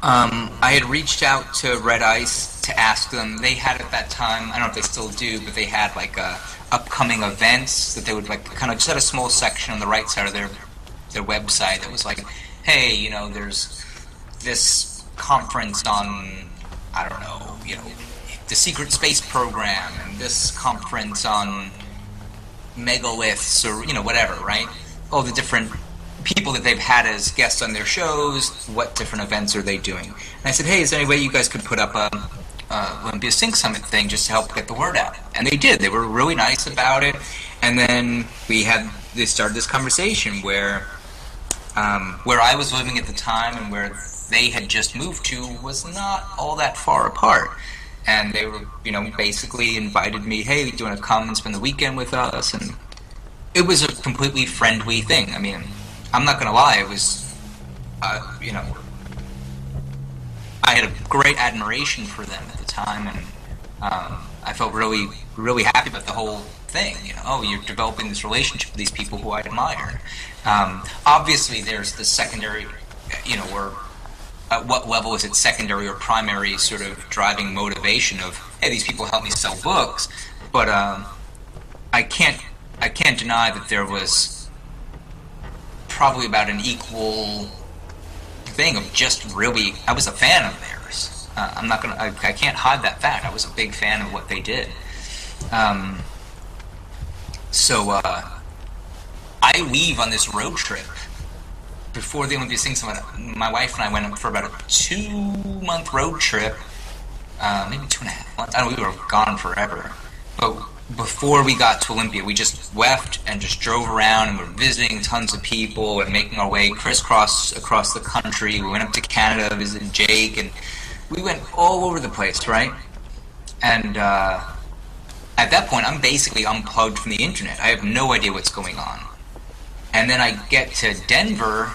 Um, I had reached out to Red Ice to ask them. They had at that time, I don't know if they still do, but they had like uh, upcoming events that they would like kind of just had a small section on the right side of their their website that was like, hey, you know, there's this conference on I don't know, you know, the secret space program and this conference on megaliths or you know whatever, right? All the different people that they've had as guests on their shows. What different events are they doing? And I said, hey, is there any way you guys could put up a, a Olympia Sync Summit thing just to help get the word out? And they did. They were really nice about it. And then we had they started this conversation where um, where I was living at the time and where they had just moved to was not all that far apart. And they were, you know, basically invited me, hey, do you want to come and spend the weekend with us? And it was a completely friendly thing. I mean, I'm not going to lie, it was, uh, you know, I had a great admiration for them at the time, and um, I felt really, really happy about the whole thing. You know, oh, you're developing this relationship with these people who I admire. Um, obviously, there's the secondary, you know, or at what level is it secondary or primary sort of driving motivation of, hey, these people help me sell books, but um, I can't, I can't deny that there was probably about an equal thing of just really, I was a fan of theirs. Uh, I'm not gonna, I, I can't hide that fact. I was a big fan of what they did. Um, so uh, I leave on this road trip before the Olympia Summit. My wife and I went for about a two-month road trip, uh, maybe two and a half months. I don't know, we were gone forever. But before we got to Olympia, we just left and just drove around and were visiting tons of people and making our way crisscross across the country. We went up to Canada, visited Jake, and we went all over the place, right? And uh, at that point, I'm basically unplugged from the internet. I have no idea what's going on. And then I get to Denver,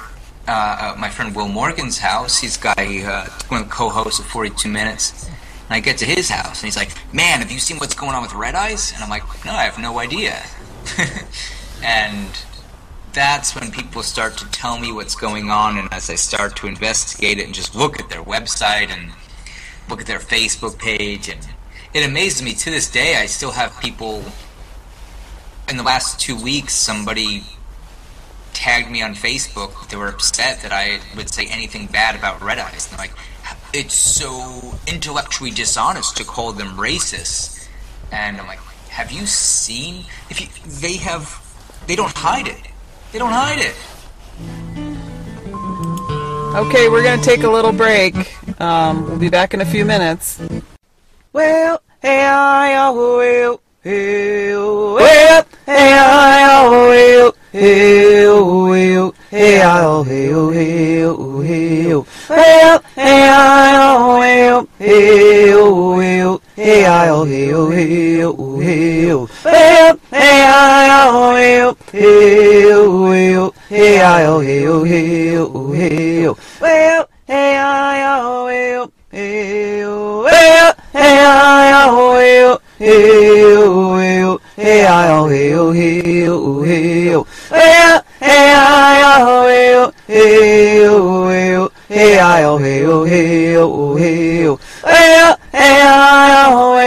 uh, at my friend Will Morgan's house. He's got a, uh, co-hosts of 42 Minutes. And I get to his house, and he's like, "Man, have you seen what's going on with Red Ice?" And I'm like, "No, I have no idea." and that's when people start to tell me what's going on, and as I start to investigate it and just look at their website and look at their Facebook page, and it amazes me to this day. I still have people. In the last two weeks, somebody tagged me on Facebook. They were upset that I would say anything bad about Red Ice. And they're like, it's so intellectually dishonest to call them racist. And I'm like, have you seen? If you, they have, they don't hide it. They don't hide it. Okay, we're going to take a little break. Um, we'll be back in a few minutes. Well, hey, I, oh, well, hey, oh, well, hey, oh, hey, oh, hey, oh, hey, oh, hey, oh, hey, oh, hey, oh, hey, oh, hey, oh, hey, oh, hey, oh, hey, oh, hey, oh, well, hey, oh, well, hey, I, oh, hey, oh, hey, oh, hey, oh, well, hey, hey, I, oh, hey, oh, hey, oh, hey, oh, hey, I, oh, well, hey, oh, well, hey, I, oh, hey, oh, hey, oh, hey, oh, well, hey, I, oh,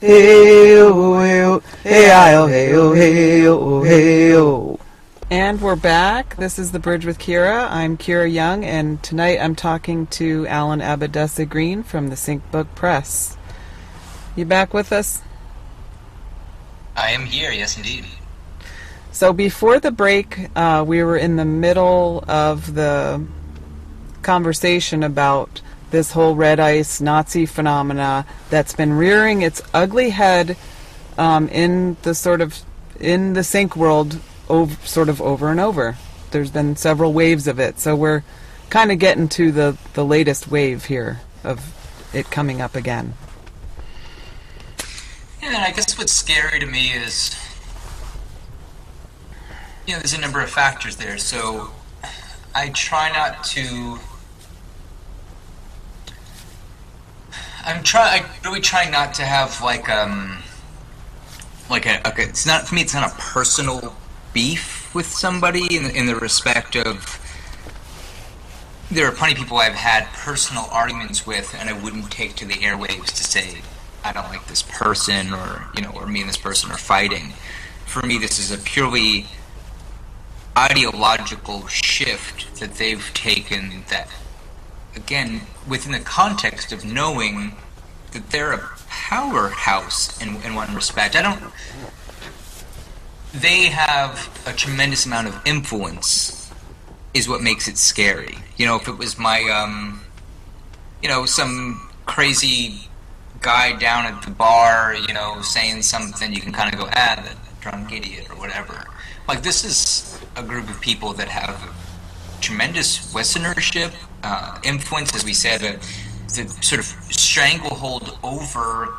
hey, oh, well, hey, I, oh, hey, oh, hey, oh, hey, oh. And we're back. This is The Bridge with Kira. I'm Kira Young, and tonight I'm talking to Alan Abbadessa Green from the Sync Book Press. You back with us? I am here, yes, indeed. So before the break, uh, we were in the middle of the conversation about this whole red ice Nazi phenomena that's been rearing its ugly head um, in the sort of in the sync world, ov- sort of over and over. There's been several waves of it, so we're kind of getting to the the latest wave here of it coming up again. Yeah, and I guess what's scary to me is, you know, there's a number of factors there. So I try not to. I'm try. I really try not to have like um, like a. Okay, it's not for me. It's not a personal beef with somebody in the, in the respect of. There are plenty of people I've had personal arguments with, and I wouldn't take to the airwaves to say I don't like this person, or you know, or me and this person are fighting. For me, this is a purely ideological shift that they've taken. That, again, within the context of knowing that they're a powerhouse in, in one respect. I don't. They have a tremendous amount of influence, is what makes it scary. You know, if it was my, um, you know, some crazy guy down at the bar, you know, saying something, you can kind of go, ah, that drunk idiot or whatever. Like, this is a group of people that have tremendous listenership, uh, influence, as we said, the, the sort of stranglehold over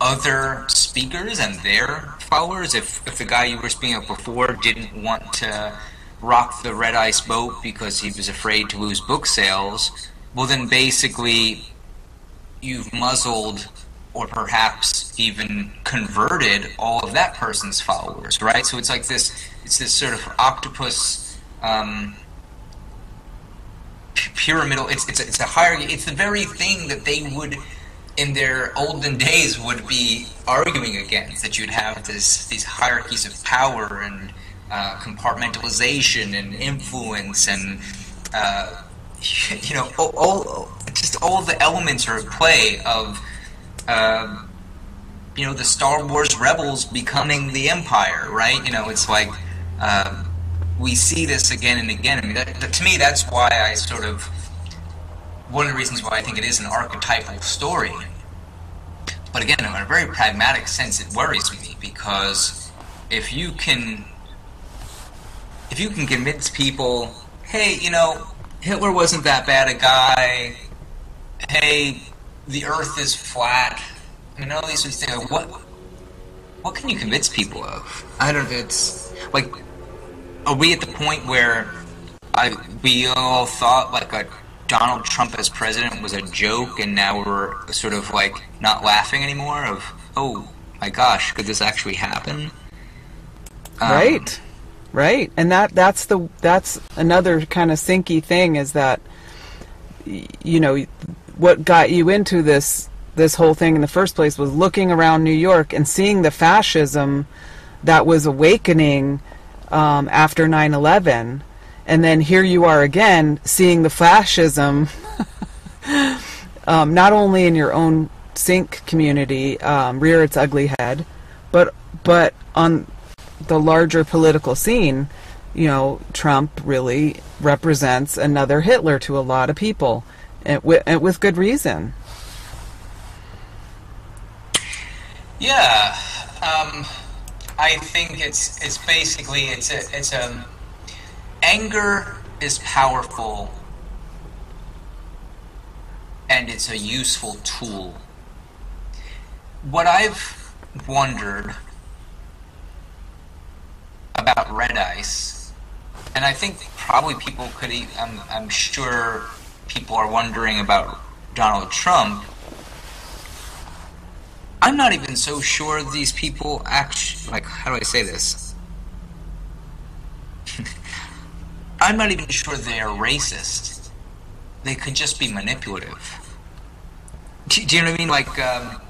other speakers and their followers. If, if the guy you were speaking of before didn't want to rock the red ice boat because he was afraid to lose book sales, well, then basically you've muzzled or perhaps even converted all of that person's followers, right? So it's like this, it's this sort of octopus um, pyramidal. It's it's a, it's a hierarchy. It's the very thing that they would, in their olden days, would be arguing against. That you'd have this these hierarchies of power and uh, compartmentalization and influence and. Uh, you know, all, all, just all the elements are at play of, uh, you know, the Star Wars rebels becoming the Empire, right? You know, it's like uh, we see this again and again. I mean, that, that, to me, that's why I sort of one of the reasons why I think it is an archetypal story. But again, in a very pragmatic sense, it worries me because if you can, if you can convince people, hey, you know, Hitler wasn't that bad a guy. Hey, the Earth is flat. I mean, all these of things. What, what can you convince people of? I don't. Know. It's like, are we at the point where I we all thought like a Donald Trump as president was a joke, and now we're sort of like not laughing anymore? Of oh my gosh, could this actually happen? Um, Right. Right. And that that's the that's another kind of sinky thing is that you know what got you into this this whole thing in the first place was looking around New York and seeing the fascism that was awakening um, after 9/11 and then here you are again seeing the fascism um, not only in your own sync community um, rear its ugly head, but but on the larger political scene, you know, Trump really represents another Hitler to a lot of people, and with, and with good reason. Yeah, um, I think it's it's basically it's a it's a anger is powerful and it's a useful tool. What I've wondered about red ice, and I think probably people could. I'm, I'm sure people are wondering about Donald Trump. I'm not even so sure these people actually. Like, how do I say this? I'm not even sure they are racist. They could just be manipulative. Do, do you know what I mean? Like, um,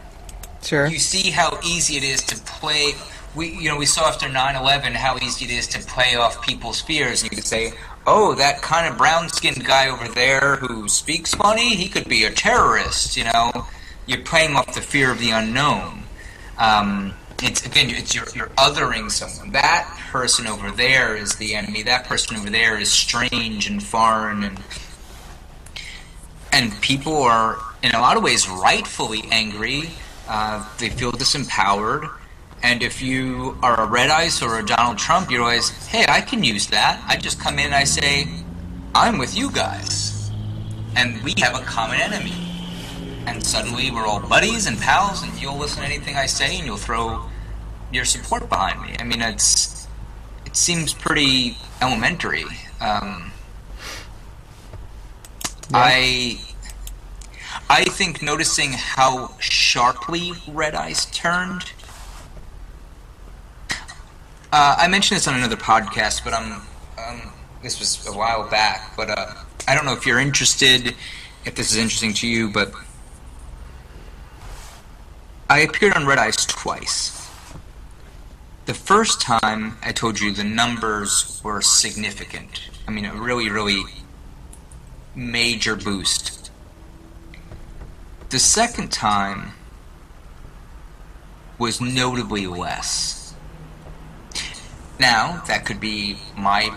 Sure. you see how easy it is to play we you know we saw after 9-11 how easy it is to play off people's fears and you could say oh that kind of brown skinned guy over there who speaks funny he could be a terrorist you know? You're playing off the fear of the unknown. Um, it's again it's you're, you're othering someone. That person over there is the enemy. That person over there is strange and foreign and and people are in a lot of ways rightfully angry. Uh, they feel disempowered. And if you are a Red Ice or a Donald Trump, you're always, hey, I can use that. I just come in and I say, I'm with you guys. And we have a common enemy. And suddenly we're all buddies and pals, and you'll listen to anything I say and you'll throw your support behind me. I mean, it's it seems pretty elementary. Um, I I think noticing how sharply Red Ice turned. Uh, I mentioned this on another podcast, but I'm um, this was a while back. But uh, I don't know if you're interested, if this is interesting to you. But I appeared on Red Ice twice. The first time, I told you the numbers were significant. I mean, a really, really major boost. The second time was notably less. Now, that could be my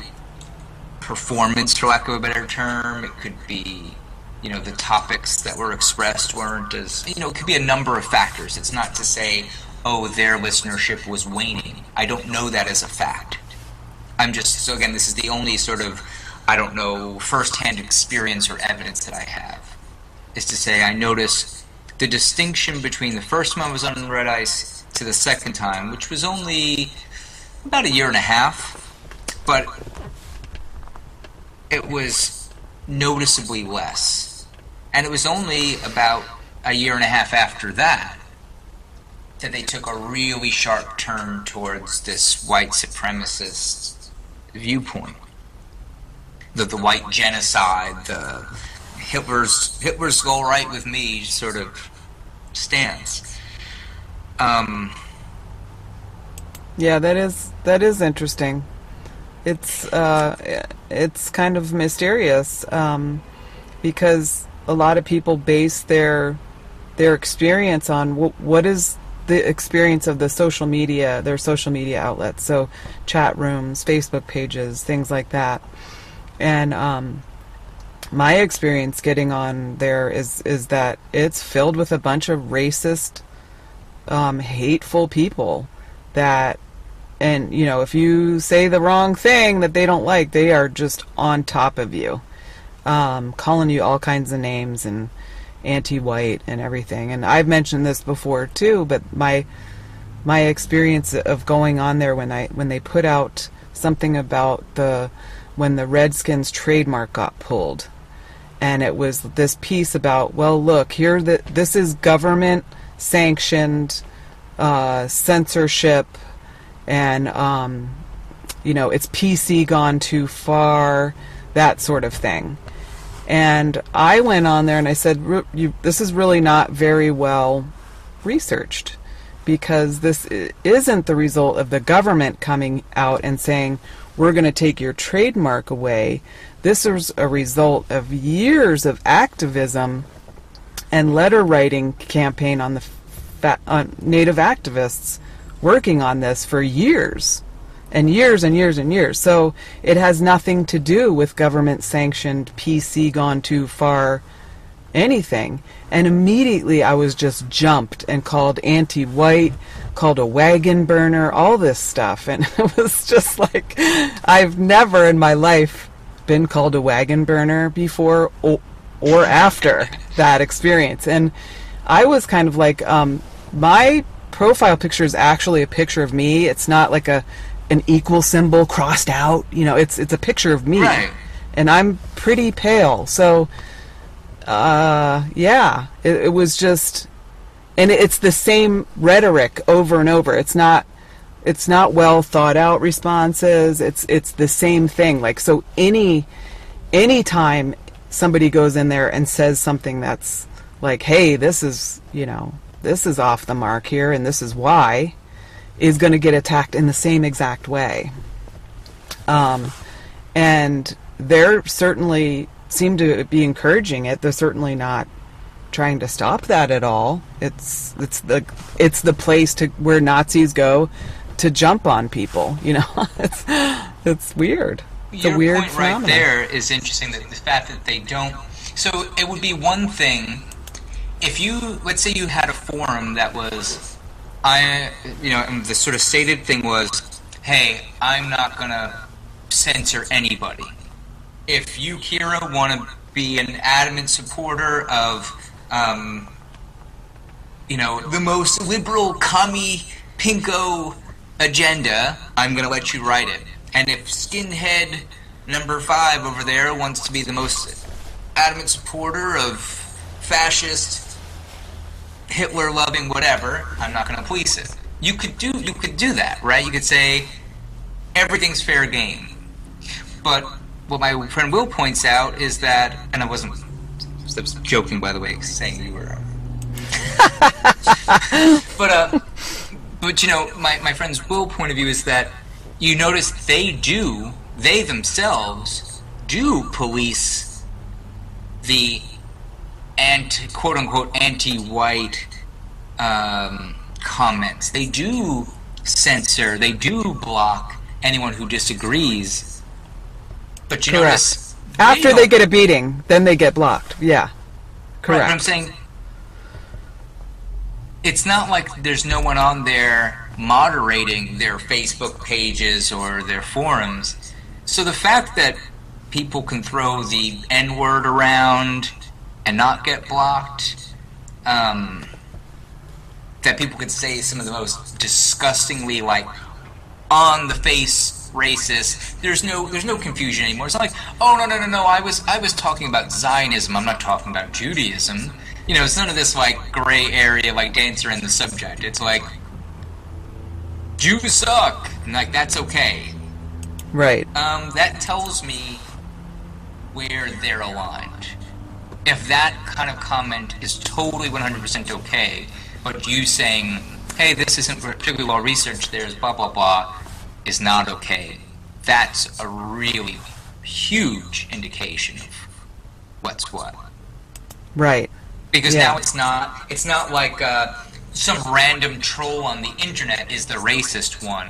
performance, for lack of a better term. It could be, you know, the topics that were expressed weren't as, you know, it could be a number of factors. It's not to say, oh, their listenership was waning. I don't know that as a fact. I'm just, so again, this is the only sort of, I don't know, firsthand experience or evidence that I have is to say I noticed the distinction between the first time I was on red ice to the second time, which was only about a year and a half, but it was noticeably less. And it was only about a year and a half after that that they took a really sharp turn towards this white supremacist viewpoint. The, the white genocide, the Hitler's Hitler's go right with me sort of stance. Um, Yeah, that is that is interesting. It's uh, it's kind of mysterious um, because a lot of people base their their experience on wh- what is the experience of the social media, their social media outlets, so chat rooms, Facebook pages, things like that, and um, my experience getting on there is is that it's filled with a bunch of racist, um, hateful people that and you know if you say the wrong thing that they don't like they are just on top of you. Um, calling you all kinds of names and anti-white and everything. And i've mentioned this before too but my my experience of going on there when i when they put out something about the when the redskins trademark got pulled. And it was this piece about well look here the, this is government sanctioned uh, censorship and um, you know it's PC gone too far, that sort of thing. And I went on there and I said, "Re- you, "This is really not very well researched, because this isn't the result of the government coming out and saying we're going to take your trademark away. This is a result of years of activism and letter writing campaign on the fa- on Native activists working on this for years and years and years and years. So it has nothing to do with government sanctioned PC gone too far anything. And immediately I was just jumped and called anti white, called a wagon burner, all this stuff. And it was just like, I've never in my life been called a wagon burner before or, or after that experience. And I was kind of like, um, my profile picture is actually a picture of me. It's not like a an equal symbol crossed out. You know, it's it's a picture of me, Right. and I'm pretty pale. So, uh, yeah, it, it was just, and it's the same rhetoric over and over. It's not it's not well thought out responses. It's it's the same thing. Like so, any any time somebody goes in there and says something that's like, "Hey, this is you know this is off the mark here, and this is why," is going to get attacked in the same exact way. Um, and they're certainly seem to be encouraging it. They're certainly not trying to stop that at all. It's it's the it's the place to where Nazis go to jump on people. You know, it's it's weird. It's Your weird point right there is interesting. That the fact that they don't. So it would be one thing if you, let's say, you had a forum that was, I, you know, the sort of stated thing was, hey, I'm not gonna censor anybody. If you, Kira, want to be an adamant supporter of, um, you know, the most liberal, commie, pinko agenda, I'm going to let you write it. And if skinhead number five over there wants to be the most adamant supporter of fascist, Hitler loving whatever, I'm not going to police it. You could do you could do that, right? You could say everything's fair game. But what my friend Will points out is that, and I wasn't I was joking by the way, saying you were. but uh, but you know, my my friend's Will point of view is that you notice they do they themselves do police the anti quote unquote anti-white um, comments. They do censor. They do block anyone who disagrees. But you Correct. notice After they get a beating, then they get blocked. Yeah, Right, but I'm saying it's not like there's no one on there moderating their Facebook pages or their forums. So the fact that people can throw the N word around and not get blocked, um, that people could say some of the most disgustingly like on the face racist. There's no there's no confusion anymore. It's not like, oh no no no no, I was I was talking about Zionism. I'm not talking about Judaism. You know, it's none of this like gray area like dancer in the subject. It's like Jews suck, and like that's okay. Right. Um, that tells me where they're aligned. If that kind of comment is totally 100% okay, but you saying, hey, this isn't particularly well researched, there's blah, blah, blah, is not okay, that's a really huge indication of what's what. Right. Because Yeah. now it's not, it's not like uh, some random troll on the internet is the racist one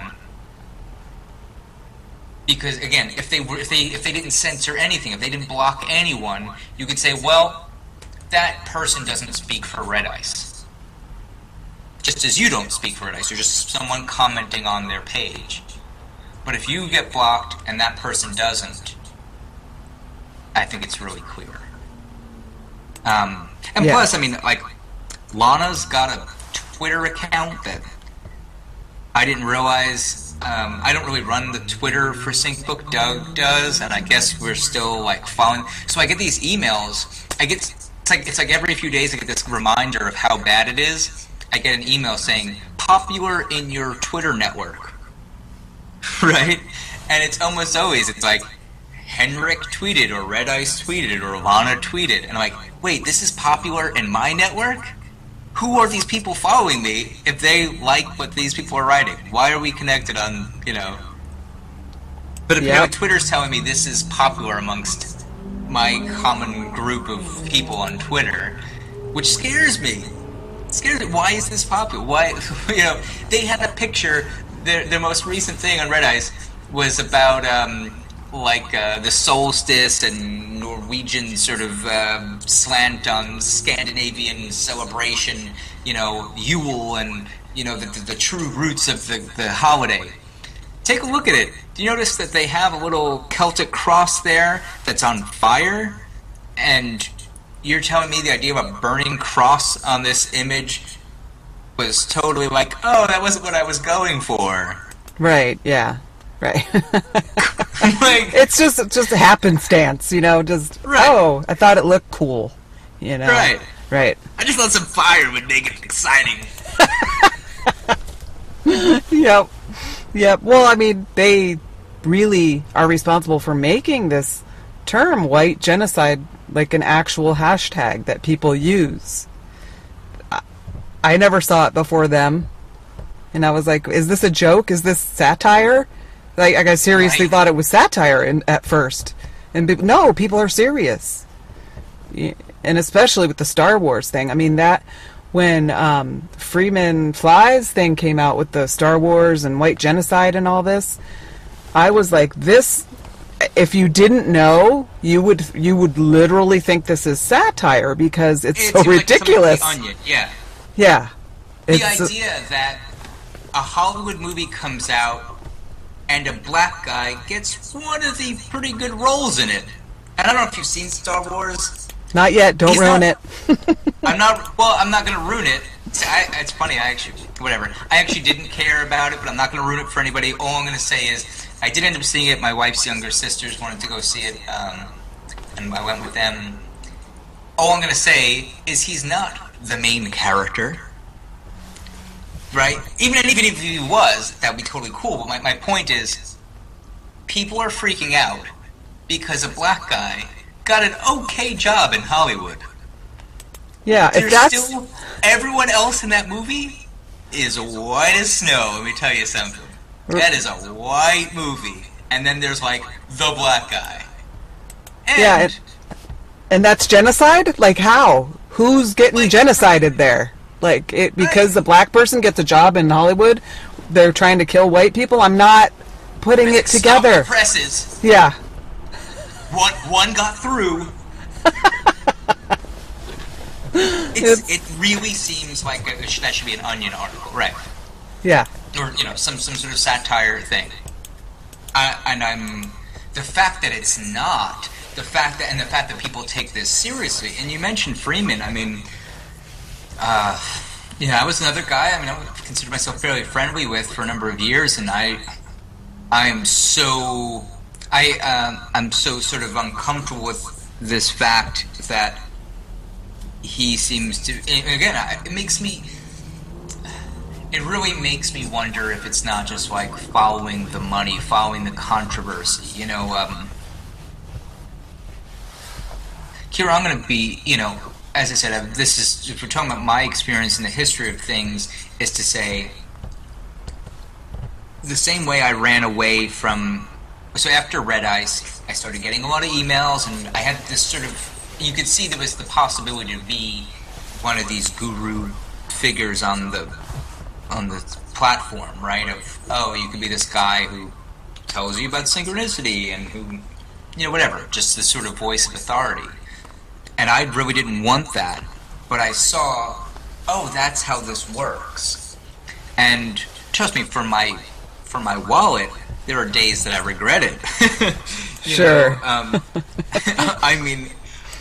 because again, if they were, if they, if they didn't censor anything, if they didn't block anyone, you could say, well, that person doesn't speak for Red Ice. Just as you don't speak for Red Ice, you're just someone commenting on their page. But if you get blocked and that person doesn't, I think it's really clear. Um, and Yeah. plus, I mean, like, Lana's got a Twitter account that I didn't realize. Um, I don't really run the Twitter for SyncBook. Doug does, and I guess we're still like following. So I get these emails. I get it's like it's like every few days I get this reminder of how bad it is. I get an email saying popular in your Twitter network, right? And it's almost always it's like Henrik tweeted or Red Ice tweeted or Lana tweeted, and I'm like, wait, this is popular in my network who are these people following me if they like what these people are writing? Why are we connected on, you know? But if you know, Yep. Twitter's telling me this is popular amongst my common group of people on Twitter, which scares me. It scares me. Why is this popular? Why, you know, they had a picture. Their their most recent thing on Red Ice was about um, like uh, the solstice and Norwegian sort of um slant on Scandinavian celebration. You know, Yule and you know the, the, the true roots of the, the holiday. Take a look at it. Do you notice that they have a little Celtic cross there that's on fire? And you're telling me the idea of a burning cross on this image was totally like, oh, that wasn't what I was going for. Right. Yeah. Right. like, it's just just a happenstance, you know. Just Right. oh, I thought it looked cool, you know. Right. Right. I just thought some fire would make it exciting. Yep. Yep. Well, I mean, they really are responsible for making this term white genocide like an actual hashtag that people use. I, I never saw it before them. And I was like, is this a joke? Is this satire? Like, I seriously Right. thought it was satire in, at first. And be- no, people are serious. And especially with the Star Wars thing. I mean, that when um, Freeman Fly's thing came out with the Star Wars and white genocide and all this, I was like, this. If you didn't know, you would you would literally think this is satire because it's, It so like ridiculous. The onion, yeah. yeah, The idea that a Hollywood movie comes out and a black guy gets one of the pretty good roles in it. And I don't know if you've seen Star Wars. not yet. Don't He's ruin not- it. I'm not. Well, I'm not going to ruin it. I, it's funny. I actually, whatever. I actually didn't care about it, but I'm not going to ruin it for anybody. All I'm going to say is, I did end up seeing it. My wife's younger sisters wanted to go see it, um, and I went with them. All I'm going to say is, he's not the main character, right? Even even if he was, that would be totally cool. But my, my point is, people are freaking out because a black guy got an okay job in Hollywood. Yeah, if There's that's still everyone else in that movie is white as snow. Let me tell you something. Mm. That is a white movie, and then there's like the black guy. And Yeah, it- and that's genocide. Like how? Who's getting Like- genocided there? Like it because the black person gets a job in Hollywood, they're trying to kill white people. I'm not putting it together. the presses. Yeah, One one got through. It's- it's, it really seems like a, that should be an Onion article, right? yeah, or you know some some sort of satire thing. I, and I'm the fact that it's not the fact that and the fact that people take this seriously. And you mentioned Freeman. I mean, uh, know, I was another guy. I mean, I would consider myself fairly friendly with for a number of years, and I I am so I um, I'm so sort of uncomfortable with this fact that he seems to. Again, I, it makes me it really makes me wonder if it's not just like following the money, following the controversy. You know, um, Kira, I'm going to be, you know, as I said, this is if we're talking about my experience in the history of things, is to say the same way I ran away from. So after Red Ice, I started getting a lot of emails, and I had this sort of. You could see there was the possibility to be one of these guru figures on the on the platform, right? Of oh, you could be this guy who tells you about synchronicity and who, you know, whatever, just this sort of voice of authority. And I really didn't want that, but I saw, oh, that's how this works. And trust me, for my for my wallet, there are days that I regret it. Sure. um, I mean,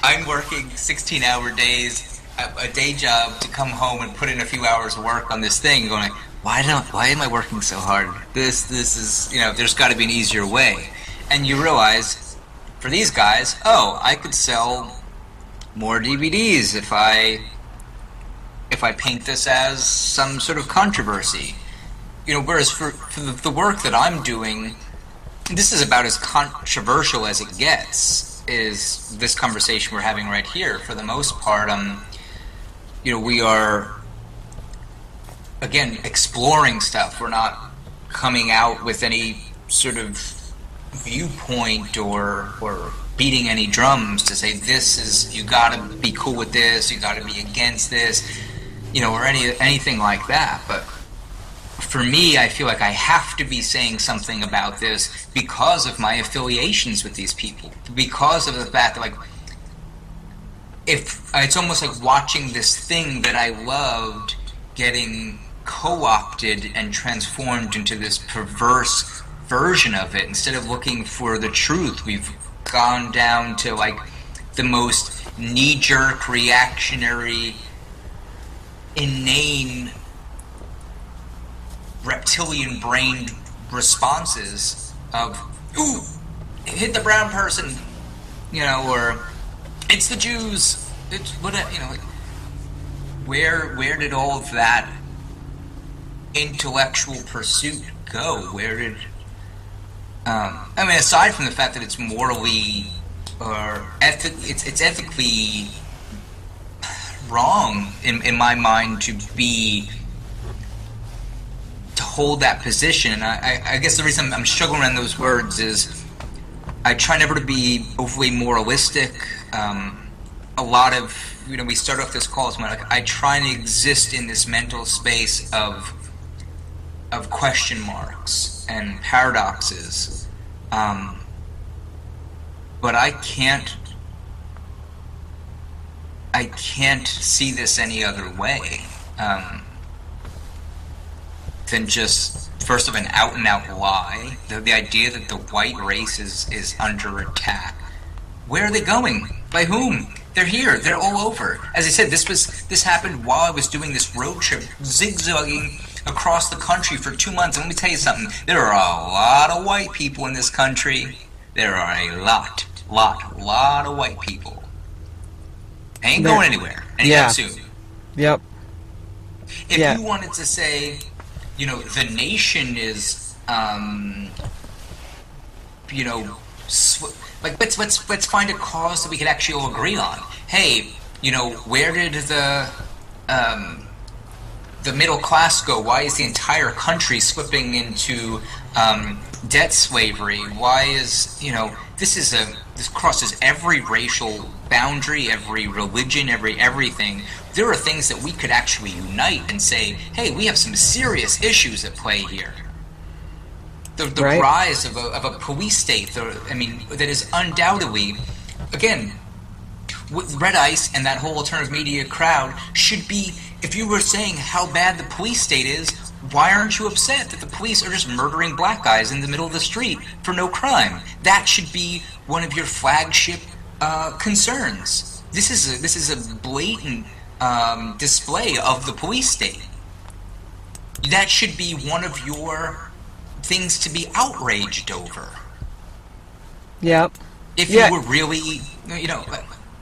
I'm working 16 hour days, a, a day job to come home and put in a few hours of work on this thing, going, why don't, why am I working so hard? This, this is, you know, there's got to be an easier way. And you realize, for these guys, oh, I could sell more DVDs if I, if I paint this as some sort of controversy. You know, whereas for, for the, work that I'm doing, this is about as controversial as it gets is this conversation we're having right here for the most part um you know we are again exploring stuff we're not coming out with any sort of viewpoint or or beating any drums to say this is you got to be cool with this, you got to be against this, you know, or any anything like that. But for me, I feel like I have to be saying something about this because of my affiliations with these people, because of the fact that like if it's almost like watching this thing that I loved getting co-opted and transformed into this perverse version of it instead of looking for the truth we've gone down to like the most knee-jerk reactionary inane reptilian brained responses of ooh hit the brown person you know or it's the jews. It's what you know like, where where did all of that intellectual pursuit go? Where did um, I mean, aside from the fact that it's morally or ethic, it's it's ethically wrong in in my mind to be to hold that position. And I, I, I guess the reason I'm, struggling around those words is I try never to be overly moralistic. Um, a lot of you know, we start off this call as like I try and exist in this mental space of of question marks and paradoxes. Um, but I can't I can't see this any other way um, than just first of an out and out lie. The, the idea that the white race is, is under attack. Where are they going? By whom? They're here. They're all over. As I said, this was this happened while I was doing this road trip, zigzagging across the country for two months. And let me tell you something. There are a lot of white people in this country. There are a lot, lot, lot of white people. Ain't going anywhere anytime Yeah. soon. Yep. If Yeah. you wanted to say, you know, the nation is, um, you know, sw- like let's let's let's find a cause that we could actually all agree on. Hey, you know, where did the um, the middle class go? Why is the entire country slipping into um, debt slavery? Why is you know this is a this crosses every racial boundary, every religion, every everything. There are things that we could actually unite and say, hey, we have some serious issues at play here. The, the Right. rise of a, of a police state, the, I mean, that is undoubtedly, again, Red Ice and that whole alternative media crowd should be. If you were saying how bad the police state is, why aren't you upset that the police are just murdering black guys in the middle of the street for no crime? That should be one of your flagship uh, concerns. This is a, this is a blatant um, display of the police state. That should be one of your things to be outraged over Yep. if you were really, you know,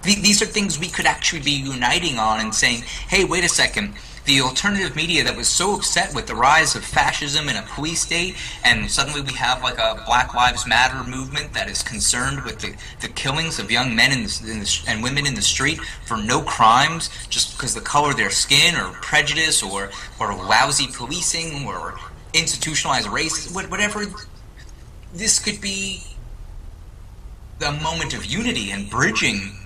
th- these are things we could actually be uniting on and saying, hey, wait a second. The alternative media that was so upset with the rise of fascism in a police state, and suddenly we have like a Black Lives Matter movement that is concerned with the, the killings of young men in the, in the, and women in the street for no crimes, just because the color of their skin, or prejudice, or or lousy policing, or institutionalized racism, whatever. This could be the moment of unity and bridging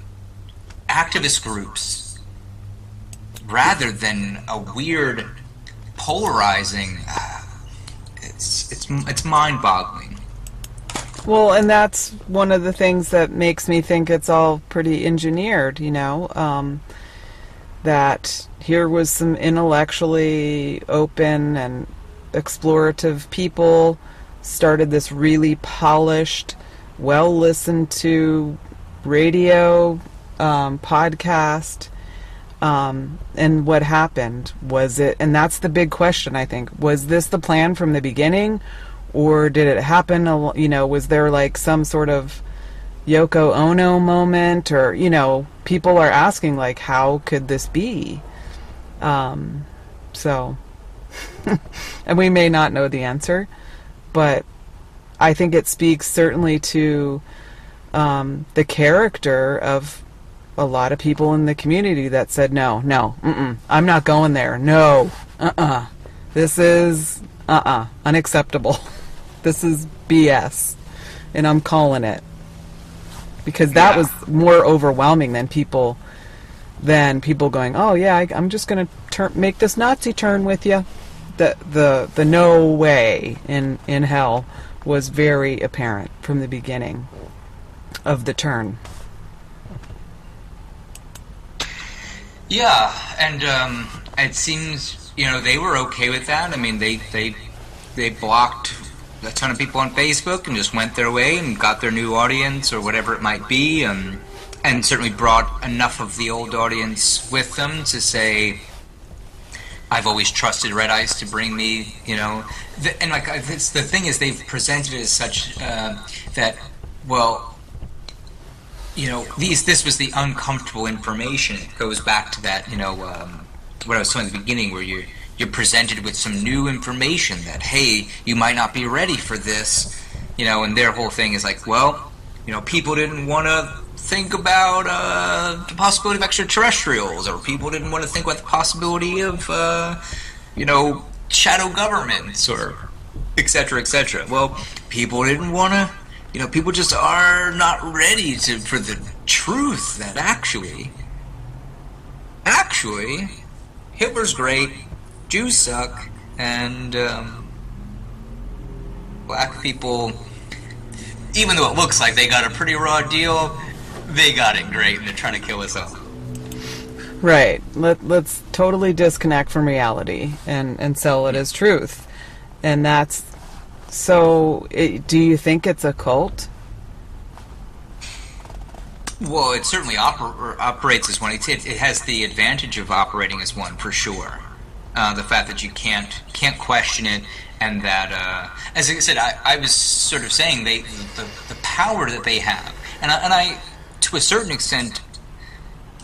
activist groups rather than a weird polarizing uh, it's it's it's mind-boggling. Well, and that's one of the things that makes me think it's all pretty engineered, you know, um, that here was some intellectually open and explorative people started this really polished, well listened to radio um, podcast. Um, and what happened was it, and that's the big question. I think was this the plan from the beginning, or did it happen? You know, was there like some sort of Yoko Ono moment, or you know, people are asking like, how could this be? Um, so, and we may not know the answer, but I think it speaks certainly to um, the character of a lot of people in the community that said, no, no, mm-mm, I'm not going there. No, uh-uh. This is, uh-uh, unacceptable. this is BS. And I'm calling it. because that Yeah. was more overwhelming than people than people going, "Oh yeah, I, I'm just going to turn make this Nazi turn with you." The the the no way in in hell was very apparent from the beginning of the turn. Yeah, and um, it seems you know they were okay with that. I mean, they they they blocked a ton of people on Facebook and just went their way and got their new audience or whatever it might be, and and certainly brought enough of the old audience with them to say. I've always trusted Red Ice to bring me, you know, the, and like it's, the thing is they've presented it as such uh, that, well, you know, these this was the uncomfortable information. It goes back to that, you know, um, what I was saying at the beginning, where you're you're presented with some new information that hey, you might not be ready for this, you know, and their whole thing is like, well, you know, people didn't want to think about uh, the possibility of extraterrestrials, or people didn't want to think about the possibility of, uh, you know, shadow governments, or et cetera, et cetera. Well, people didn't want to you know, people just are not ready to for the truth that actually, actually, Hitler's great, Jews suck, and um, black people, even though it looks like they got a pretty raw deal, they got it great, and they're trying to kill us all. Right. Let let's totally disconnect from reality and and sell it as truth. And that's so it, do you think it's a cult? Well, it certainly oper- operates as one. It, it, has the advantage of operating as one for sure. Uh, the fact that you can't can't question it, and that, uh, as I said, I, I was sort of saying they the, the power that they have, and I, and I to a certain extent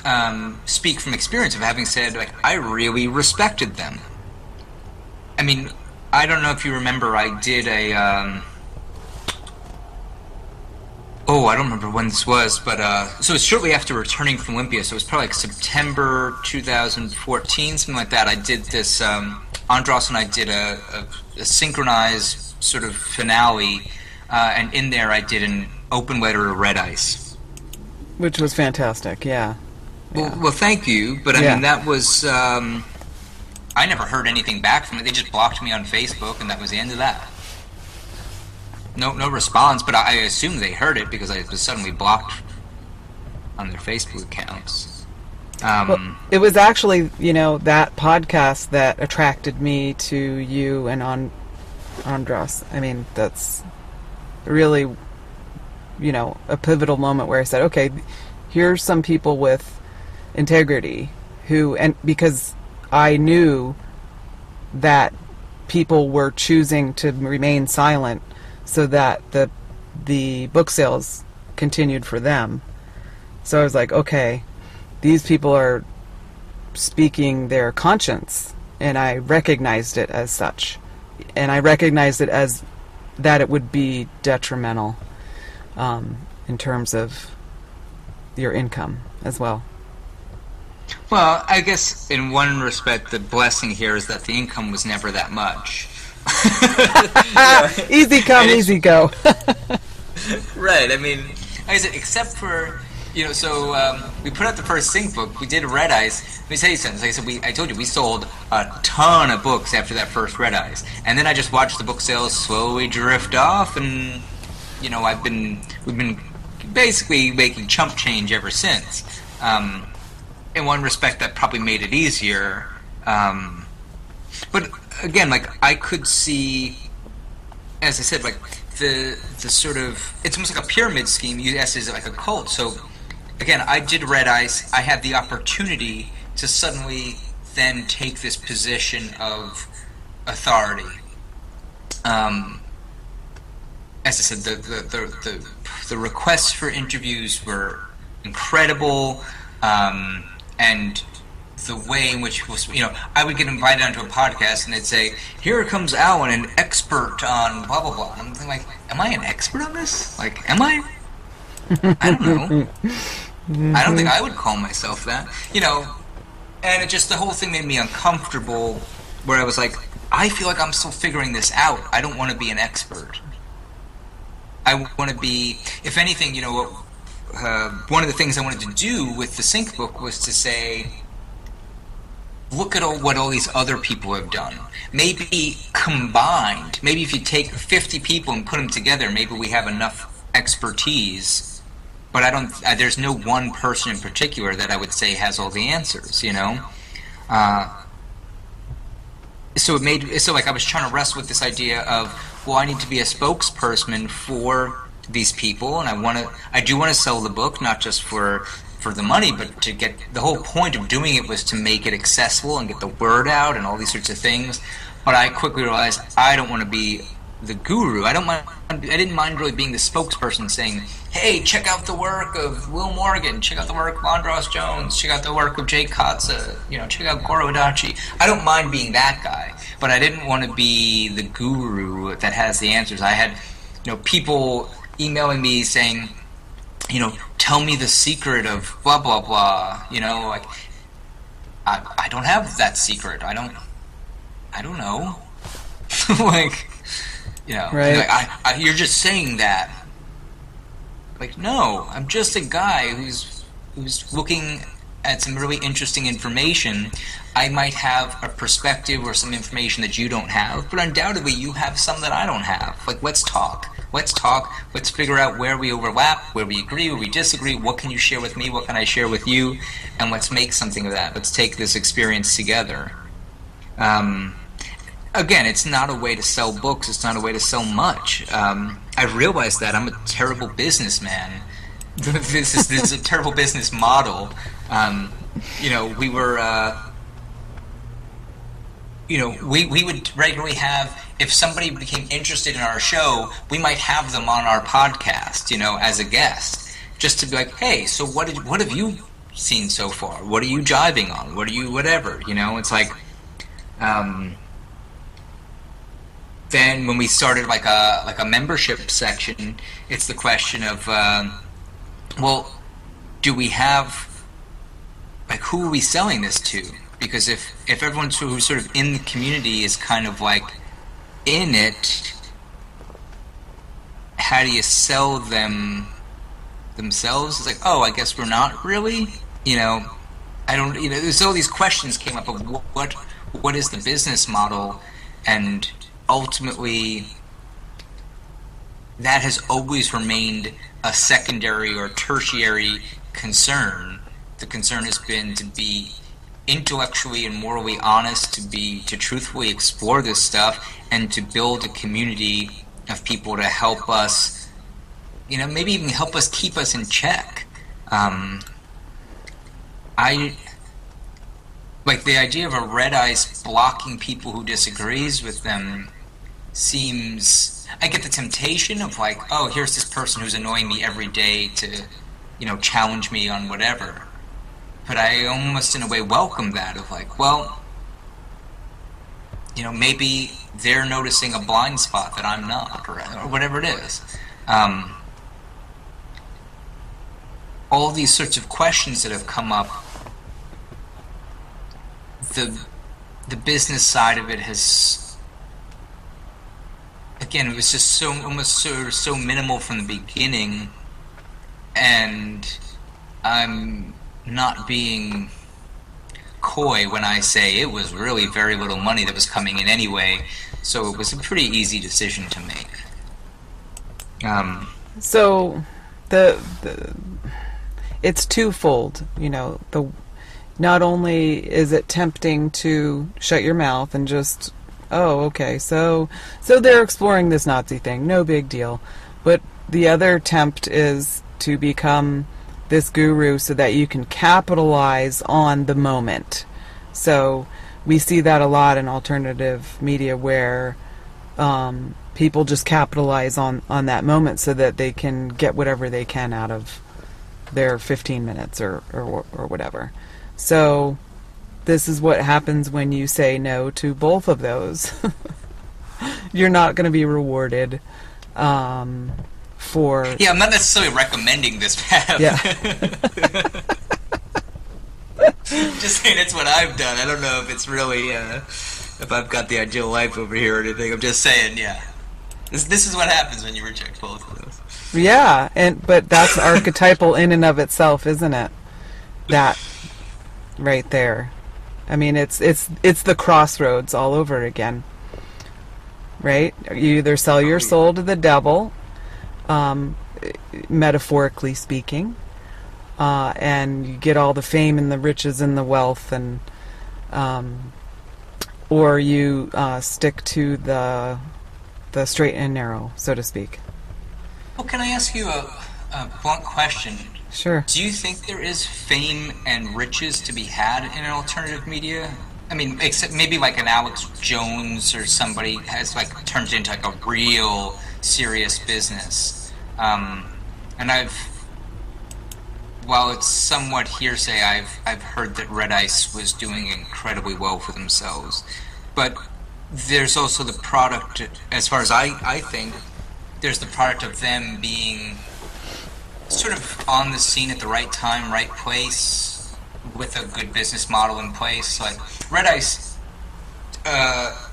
um, speak from experience of having said like I really respected them. I mean, I don't know if you remember, I did a. Um, Oh, I don't remember when this was, but uh, so it's shortly after returning from Olympia. So it was probably like September 2014, something like that. I did this. Um, Andros and I did a, a, a synchronized sort of finale, uh, and in there I did an open letter to Red Ice. Which was fantastic, yeah. Well, well thank you, but I Yeah. mean that was. Um, I never heard anything back from it. They just blocked me on Facebook, and that was the end of that. No, no response. But I, assume they heard it because I was suddenly blocked on their Facebook accounts. Um, Well, it was actually, you know, that podcast that attracted me to you and on Andros. I mean, that's really, you know, a pivotal moment where I said, okay, here's some people with integrity who, and because I knew that people were choosing to remain silent so that the the book sales continued for them. So I was like, okay, these people are speaking their conscience, and I recognized it as such, and I recognized it as that it would be detrimental um, in terms of your income as well. Well, I guess in one respect, the blessing here is that the income was never that much. easy come, easy go. Right. I mean, I said, except for you know, so um, we put out the first sync book. We did Red Ice. Let me tell you something. Like I said, we I told you we sold a ton of books after that first Red Ice, and then I just watched the book sales slowly drift off, and you know, I've been we've been basically making chump change ever since. Um, in one respect, that probably made it easier. Um, but again, like I could see as I said, like the the sort of it's almost like a pyramid scheme. Asked, is like a cult? So again, I did Red Ice. I had the opportunity to suddenly then take this position of authority. Um, as I said, the the, the the the requests for interviews were incredible, um, and the way in which you know I would get invited onto a podcast and they'd say here comes Alan an expert on blah blah blah. And I'm like am I an expert on this? Like am I? I don't know. I don't think I would call myself that you know? And it just the whole thing made me uncomfortable where I was like I feel like I'm still figuring this out. I don't want to be an expert. I want to be if anything you know uh, one of the things I wanted to do with the sync book was to say, look at all, what all these other people have done. Maybe combined, maybe if you take 50 people and put them together, maybe we have enough expertise. But I don't. Uh, there's no one person in particular that I would say has all the answers. You know. Uh, so it made so like I was trying to wrestle with this idea of well I need to be a spokesperson for these people and I want to I do want to sell the book not just for for the money but to get the whole point of doing it was to make it accessible and get the word out and all these sorts of things. But I quickly realized I don't want to be the guru. I don't mind I didn't mind really being the spokesperson saying hey check out the work of Will Morgan check out the work of Andros Jones check out the work of Jake Kotze you know check out Goro Adachi. I don't mind being that guy but I didn't want to be the guru that has the answers. I had you know people emailing me saying, you know, tell me the secret of blah blah blah. You know, like I I don't have that secret. I don't I don't know. like you know, Right. like, I, I, you're just saying that. Like no, I'm just a guy who's who's looking at some really interesting information. I might have a perspective or some information that you don't have, but undoubtedly you have some that I don't have. Like let's talk. Let's talk. Let's figure out where we overlap, where we agree, where we disagree. What can you share with me? What can I share with you? And let's make something of that. Let's take this experience together. Um, again, it's not a way to sell books. It's not a way to sell much. Um, I realized that I'm a terrible businessman. this is this is a terrible business model. Um, you know, we were. Uh, you know, we, we would regularly have, if somebody became interested in our show, we might have them on our podcast, you know, as a guest, just to be like, hey, so what did, what have you seen so far? What are you jiving on? What are you, whatever, you know? It's like, um, then when we started like a like a membership section, it's the question of, um, well, do we have like who are we selling this to? Because if if everyone who's sort of in the community is kind of like in it, how do you sell them themselves? It's like, oh, I guess we're not really. You know, I don't. You know, there's all these questions came up of what what is the business model, and ultimately, that has always remained a secondary or tertiary concern. The concern has been to be intellectually and morally honest, to be to truthfully explore this stuff, and to build a community of people to help us. You know, maybe even help us keep us in check. Um, I like the idea of a red ice blocking people who disagrees with them seems I get the temptation of like, oh, here's this person who's annoying me every day to, you know, challenge me on whatever. But I almost in a way welcome that of like, well, you know, maybe they're noticing a blind spot that I'm not, or, or whatever it is. Um, all these sorts of questions that have come up the the business side of it has again it was just so almost so so minimal from the beginning and I'm not being coy when I say it was really very little money that was coming in anyway so it was a pretty easy decision to make um, So, the, the it's twofold. You know, the not only is it tempting to shut your mouth and just, oh, okay, so so they're exploring this Nazi thing, no big deal, but the other tempt is to become this guru so that you can capitalize on the moment. So we see that a lot in alternative media where um, people just capitalize on, on that moment so that they can get whatever they can out of their 15 minutes or, or, or whatever. So this is what happens when you say no to both of those. You're not going to be rewarded um, for yeah I'm not necessarily recommending this path Yeah. Just saying it's what I've done. I don't know if it's really uh, if I've got the ideal life over here or anything. I'm just saying, yeah. This this is what happens when you reject both of those. Yeah, and but that's archetypal in and of itself, isn't it? That right there. I mean, it's it's it's the crossroads all over again. Right? You either sell your soul to the devil, um, metaphorically speaking, uh, and you get all the fame and the riches and the wealth, and um, or you uh, stick to the the straight and narrow, so to speak. Well, can I ask you a, a blunt question? Sure. Do you think there is fame and riches to be had in alternative media? I mean, except maybe like an Alex Jones or somebody has like turned into like a real serious business. Um, and I've, while it's somewhat hearsay, I've I've heard that Red Ice was doing incredibly well for themselves, but there's also the product, as far as I I think, there's the product of them being sort of on the scene at the right time, right place, with a good business model in place. Like Red Ice, uh,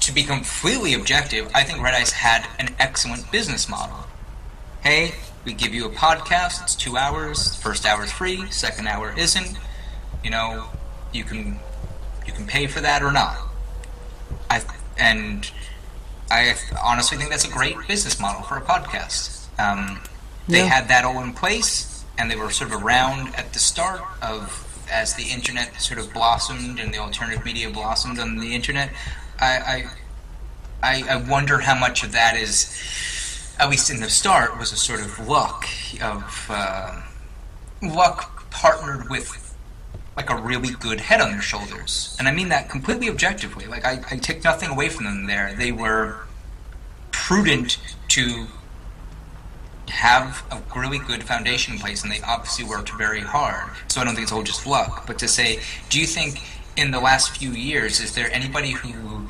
to be completely objective, I think Red Ice had an excellent business model. Hey, we give you a podcast. It's two hours. First hour is free. Second hour isn't. You know, you can you can pay for that or not. I and I honestly think that's a great business model for a podcast. Um, they Yeah. had that all in place, and they were sort of around at the start of as the internet sort of blossomed and the alternative media blossomed on the internet. I I, I, wonder how much of that is, at least in the start, was a sort of luck of uh, luck partnered with like a really good head on their shoulders. And I mean that completely objectively. Like, I, I take nothing away from them there. They were prudent to have a really good foundation in place, and they obviously worked very hard. So I don't think it's all just luck. But to say, do you think in the last few years, is there anybody who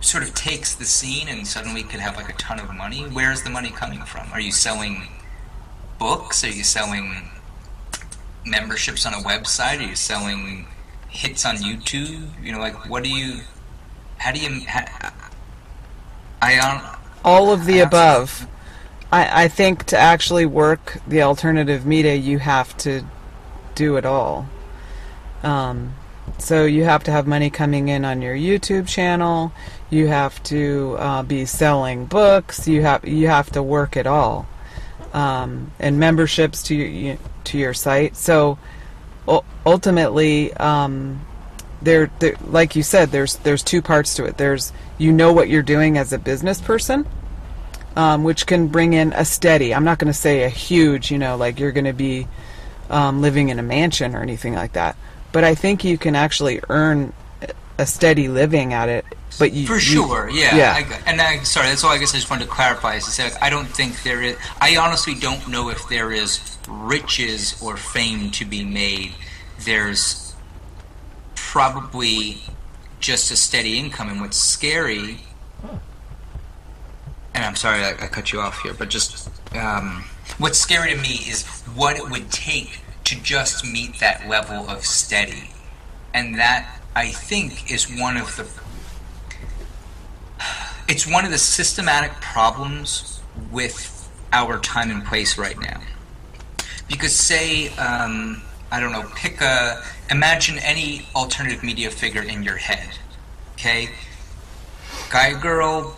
sort of takes the scene and suddenly could have like a ton of money? Where's the money coming from? Are you selling books? Are you selling memberships on a website? Are you selling hits on YouTube? You know, like what do you? How do you? How, I um, All of the above. I, I think to actually work the alternative media, you have to do it all. Um, so you have to have money coming in on your YouTube channel. You have to uh, be selling books. You have you have to work it all, um, and memberships to your to your site. So ultimately, um, there, there, like you said, there's there's two parts to it. There's you know what you're doing as a business person, um, which can bring in a steady. I'm not going to say a huge, you know, like you're going to be um, living in a mansion or anything like that. But I think you can actually earn a steady living at it. But you, For you- sure, yeah. yeah. I, and I, sorry, that's all I guess I just wanted to clarify. Is to say, like, I don't think there is. I honestly don't know if there is riches or fame to be made. There's probably just a steady income. And what's scary, and I'm sorry I, I cut you off here, but just um, what's scary to me is what it would take to just meet that level of steady. And that, I think, is one of the it's one of the systematic problems with our time and place right now. Because say, um, I don't know, pick a, imagine any alternative media figure in your head, okay? Guy, girl,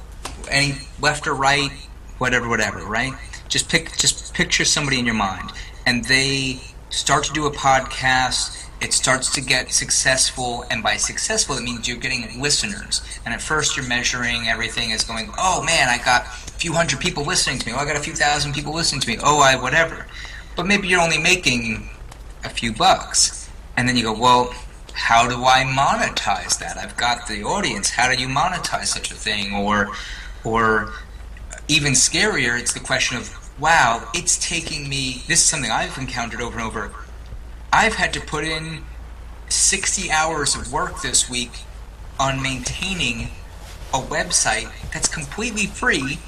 any left or right, whatever, whatever, right? Just pick, just picture somebody in your mind, and they start to do a podcast. It starts to get successful, and by successful, it means you're getting listeners. And at first, you're measuring everything as going, "Oh man, I got a few hundred people listening to me. Oh, I got a few thousand people listening to me. Oh, I whatever." But maybe you're only making a few bucks, and then you go, "Well, how do I monetize that? I've got the audience. How do you monetize such a thing?" Or, or even scarier, it's the question of, wow, it's taking me. This is something I've encountered over and over. I've had to put in 60 hours of work this week on maintaining a website that's completely free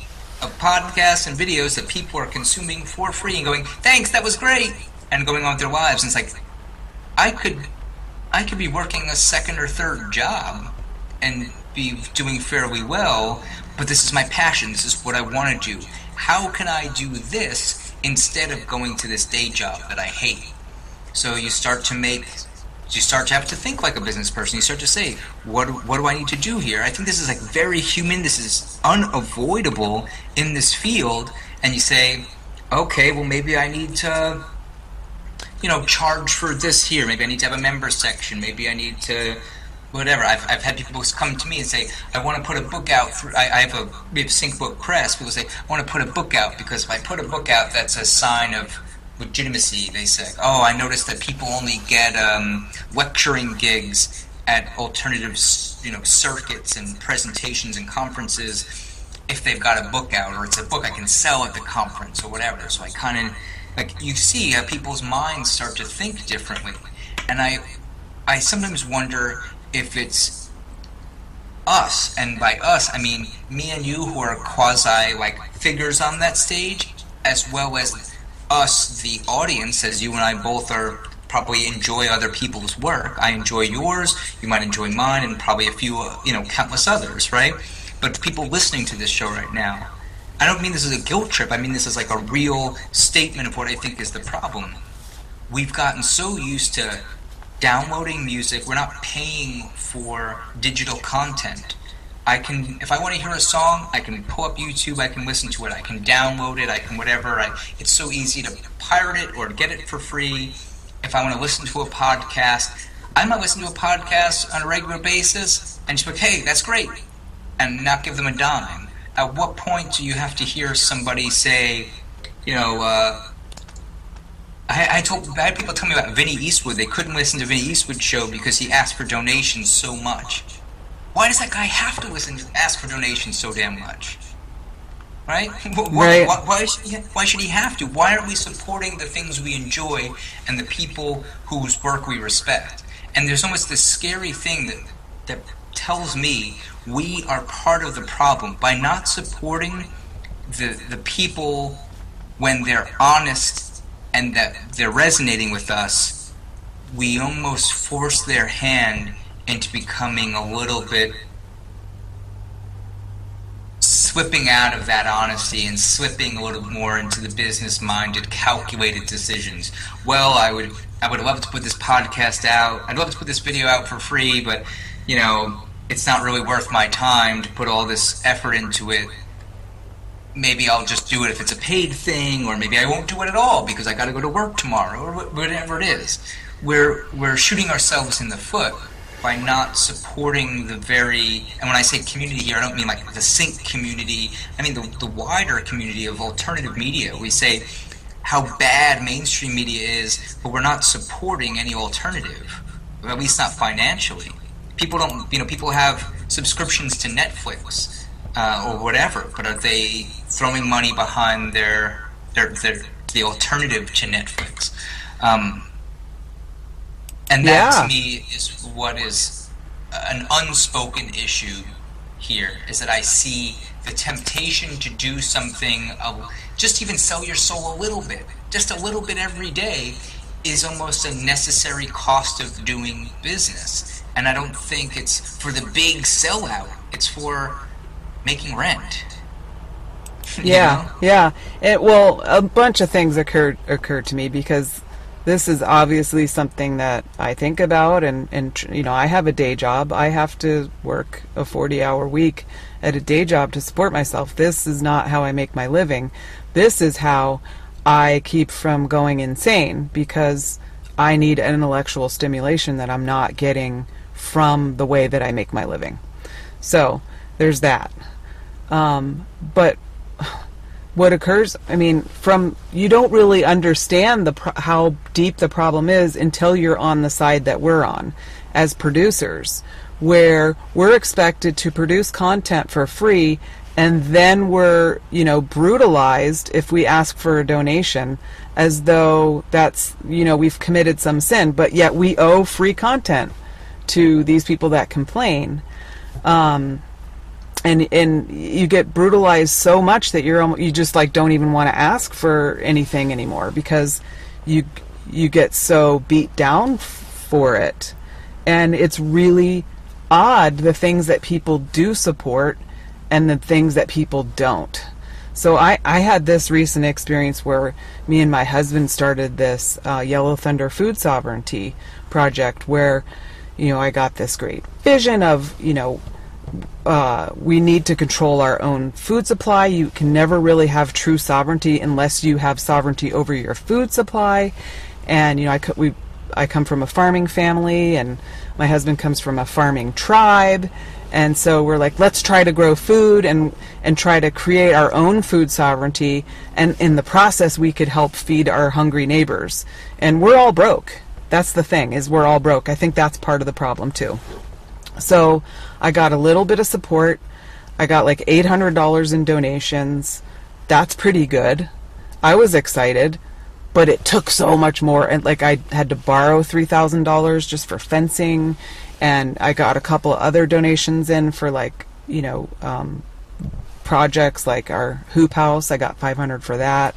of podcasts and videos that people are consuming for free and going, thanks, that was great, and going on with their lives. And it's like, I could, I could be working a second or third job and be doing fairly well, but this is my passion. This is what I want to do. how can I do this instead of going to this day job that I hate? So you start to make you start to have to think like a business person. You start to say, what what do I need to do here? I think this is like very human. This is unavoidable in this field. And you say, okay, well maybe I need to, you know, charge for this here. Maybe I need to have a member section. Maybe I need to, whatever. I've, I've had people come to me and say, I want to put a book out. I, I have a we have Sync Book Press. People say, I want to put a book out because if I put a book out, that's a sign of legitimacy. They say, oh, I noticed that people only get um, lecturing gigs at alternative, you know, circuits and presentations and conferences if they've got a book out or it's a book I can sell at the conference or whatever. So I kind of like you see how people's minds start to think differently, and I I sometimes wonder if it's us, and by us I mean me and you who are quasi like figures on that stage, as well as us, the audience, as you and I both are probably enjoy other people's work. I enjoy yours, you might enjoy mine, and probably a few, you know, countless others, right? But people listening to this show right now, I don't mean this is a guilt trip. I mean this is like a real statement of what I think is the problem. We've gotten so used to downloading music. We're not paying for digital content. I can, if I want to hear a song, I can pull up YouTube. I can listen to it. I can download it. I can whatever. I, it's so easy to pirate it or get it for free. If I want to listen to a podcast, I might listen to a podcast on a regular basis and just like, "Hey, that's great," and not give them a dime. At what point do you have to hear somebody say, you know? Uh, I, I told I had people tell me about Vinny Eastwood. They couldn't listen to Vinny Eastwood's show because he asked for donations so much. Why does that guy have to listen to ask for donations so damn much? Right? Why, Right. Why, why, should he, why should he have to? Why aren't we supporting the things we enjoy and the people whose work we respect? And there's almost this scary thing that that tells me we are part of the problem by not supporting the the people when they're honest and that they're resonating with us. We almost force their hand into becoming a little bit slipping out of that honesty and slipping a little more into the business minded calculated decisions well i would i would love to put this podcast out i'd love to put this video out for free but you know it's not really worth my time to put all this effort into it maybe i'll just do it if it's a paid thing or maybe i won't do it at all because i got to go to work tomorrow or whatever it is. We're we're shooting ourselves in the foot by not supporting the very and when I say community here I don't mean like the sync community I mean the, the wider community of alternative media. We say how bad mainstream media is but we're not supporting any alternative at least not financially. People don't you know people have subscriptions to Netflix uh, or whatever but are they throwing money behind their their, their the alternative to Netflix um, and that Yeah. to me is what is an unspoken issue here is that I see the temptation to do something, uh, just even sell your soul a little bit, just a little bit every day, is almost a necessary cost of doing business. And I don't think it's for the big sellout, it's for making rent. Yeah, know? yeah. It well, a bunch of things occurred occurred to me because this is obviously something that I think about, and and you know, I have a day job. I have to work a forty-hour week at a day job to support myself. This is not how I make my living. This is how I keep from going insane because I need intellectual stimulation that I'm not getting from the way that I make my living. So there's that. Um, but what occurs i mean from you don't really understand the pro- how deep the problem is until you're on the side that we're on as producers where we're expected to produce content for free and then we're you know brutalized if we ask for a donation as though that's you know we've committed some sin but yet we owe free content to these people that complain. Um, and and you get brutalized so much that you're almo- you just like don't even want to ask for anything anymore because you you get so beat down for it. And it's really odd the things that people do support and the things that people don't. So I, I had this recent experience where me and my husband started this uh, Yellow Thunder Food Sovereignty project where, you know, I got this great vision of, you know, uh, we need to control our own food supply. You can never really have true sovereignty unless you have sovereignty over your food supply. And you know, I we I come from a farming family, and my husband comes from a farming tribe, and so we're like, let's try to grow food and and try to create our own food sovereignty. And in the process, we could help feed our hungry neighbors. And we're all broke. That's the thing is we're all broke. I think that's part of the problem too. So I got a little bit of support. I got like $800 in donations. That's pretty good. I was excited, but it took so much more. And like I had to borrow $3,000 just for fencing. And I got a couple other donations in for like, you know, um, projects like our hoop house. I got 500 for that.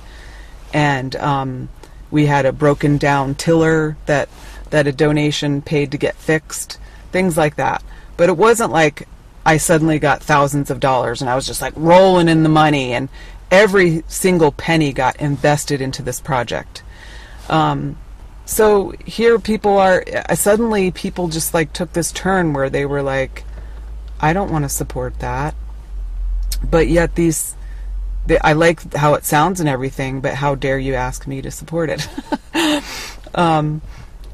And um, we had a broken down tiller that, that a donation paid to get fixed. Things like that. But it wasn't like I suddenly got thousands of dollars and I was just like rolling in the money and every single penny got invested into this project. Um, so here people are uh, suddenly people just like took this turn where they were like I don't want to support that. But yet these they, I like how it sounds and everything, but how dare you ask me to support it? um,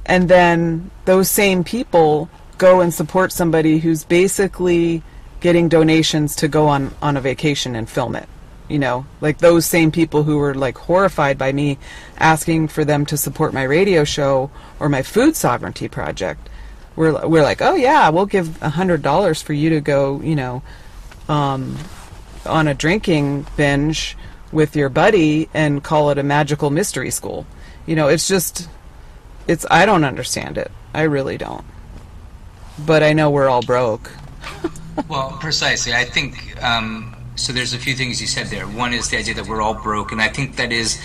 and then those same people go and support somebody who's basically getting donations to go on on a vacation and film it you know? Like those same people who were like horrified by me asking for them to support my radio show or my food sovereignty project we're, we're like oh yeah we'll give a hundred dollars for you to go you know um, on a drinking binge with your buddy and call it a magical mystery school. You know it's just it's i don't understand it. I really don't but I know we're all broke. well, precisely. I think um, so. There's a few things you said there. One is the idea that we're all broke, and I think that is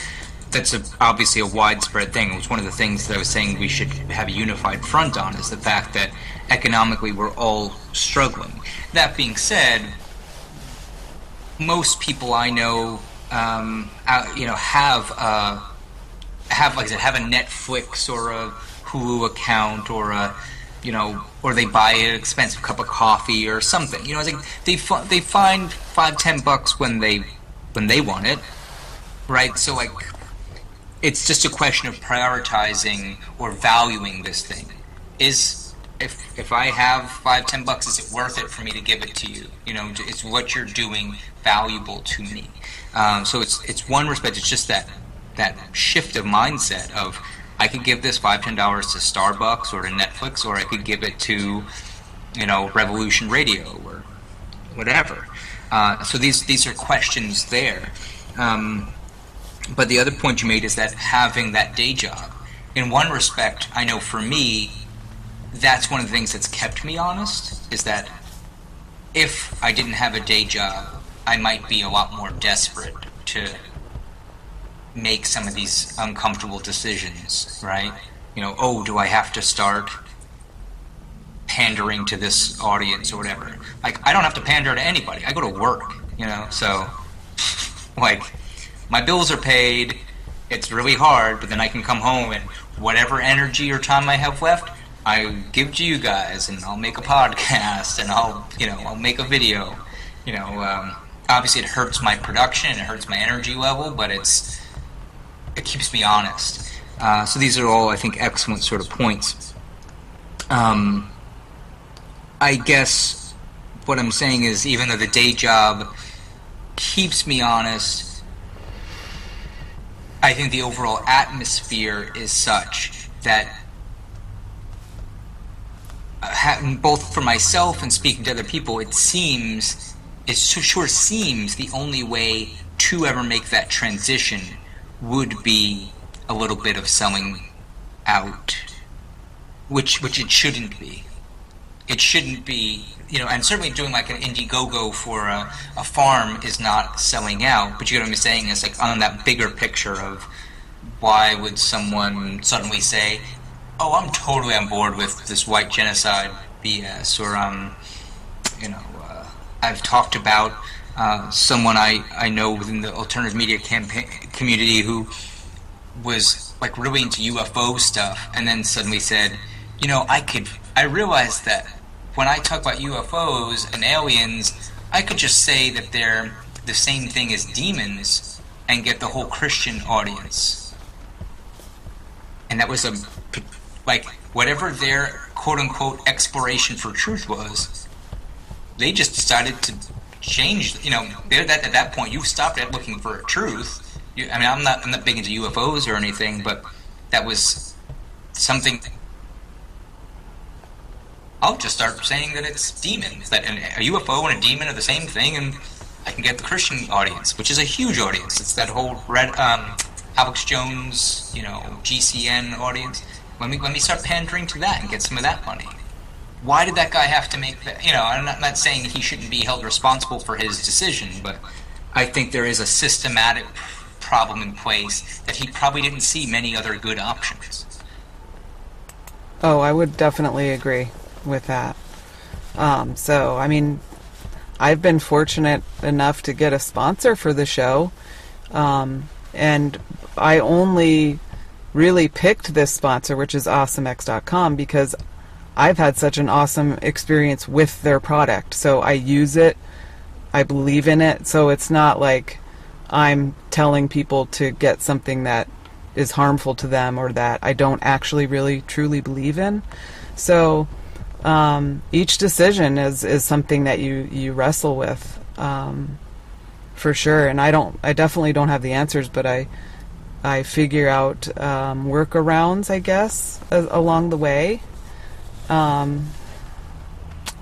that's a, obviously a widespread thing. It was one of the things that I was saying we should have a unified front on is the fact that economically we're all struggling. That being said, most people I know, um, uh, you know, have have like I said, have a Netflix or a Hulu account or a you know, or they buy an expensive cup of coffee or something. You know, like they they find five ten bucks when they when they want it, right? So like, it's just a question of prioritizing or valuing this thing. Is if if I have five ten bucks, is it worth it for me to give it to you? You know, is what you're doing valuable to me? Um, so it's it's one respect. It's just that that shift of mindset of I could give this five ten dollars to Starbucks or to Netflix, or I could give it to, you know, Revolution Radio or whatever. Uh, so these these are questions there. Um, but the other point you made is that having that day job, in one respect, I know for me, that's one of the things that's kept me honest. Is that if I didn't have a day job, I might be a lot more desperate to make some of these uncomfortable decisions, right? You know, oh, do I have to start pandering to this audience or whatever? Like, I don't have to pander to anybody. I go to work, you know, so, like, my bills are paid. It's really hard, but then I can come home and whatever energy or time I have left, I give to you guys, and I'll make a podcast, and I'll, you know, I'll make a video. You know, um, obviously it hurts my production, it hurts my energy level, but it's it keeps me honest. Uh, so these are all, I think, excellent sort of points. Um, I guess what I'm saying is, even though the day job keeps me honest, I think the overall atmosphere is such that uh, both for myself and speaking to other people, it seems, it sure seems the only way to ever make that transition would be a little bit of selling out, which which it shouldn't be. It shouldn't be, you know, and certainly doing like an Indiegogo for a, a farm is not selling out. But you know what I'm saying is like on that bigger picture of why would someone suddenly say, "Oh, I'm totally on board with this white genocide BS," or um, you know, uh, I've talked about uh, someone I, I know within the alternative media campaign community who was like really into UFO stuff, and then suddenly said, you know, I could. I realized that when I talk about UFOs and aliens, I could just say that they're the same thing as demons and get the whole Christian audience. And that was a like whatever their quote unquote exploration for truth was. They just decided to change. You know, that at that point you stopped at looking for truth. You, I mean, I'm not I'm not big into UFOs or anything, but that was something. I'll just start saying that it's demons. That a UFO and a demon are the same thing, and I can get the Christian audience, which is a huge audience. It's that whole red um, Alex Jones, you know, GCN audience. Let me let me start pandering to that and get some of that money. Why did that guy have to make that? You know, I'm not, not saying he shouldn't be held responsible for his decision, but I think there is a systematic problem in place that he probably didn't see many other good options. Oh, I would definitely agree with that. Um, so, I mean, I've been fortunate enough to get a sponsor for the show, um, and I only really picked this sponsor, which is Osumex.com, because I've had such an awesome experience with their product. So I use it, I believe in it. So it's not like I'm telling people to get something that is harmful to them or that I don't actually really truly believe in. So um, each decision is, is something that you, you wrestle with um, for sure. And I don't, I definitely don't have the answers, but I, I figure out um, workarounds, I guess, along the way. Um,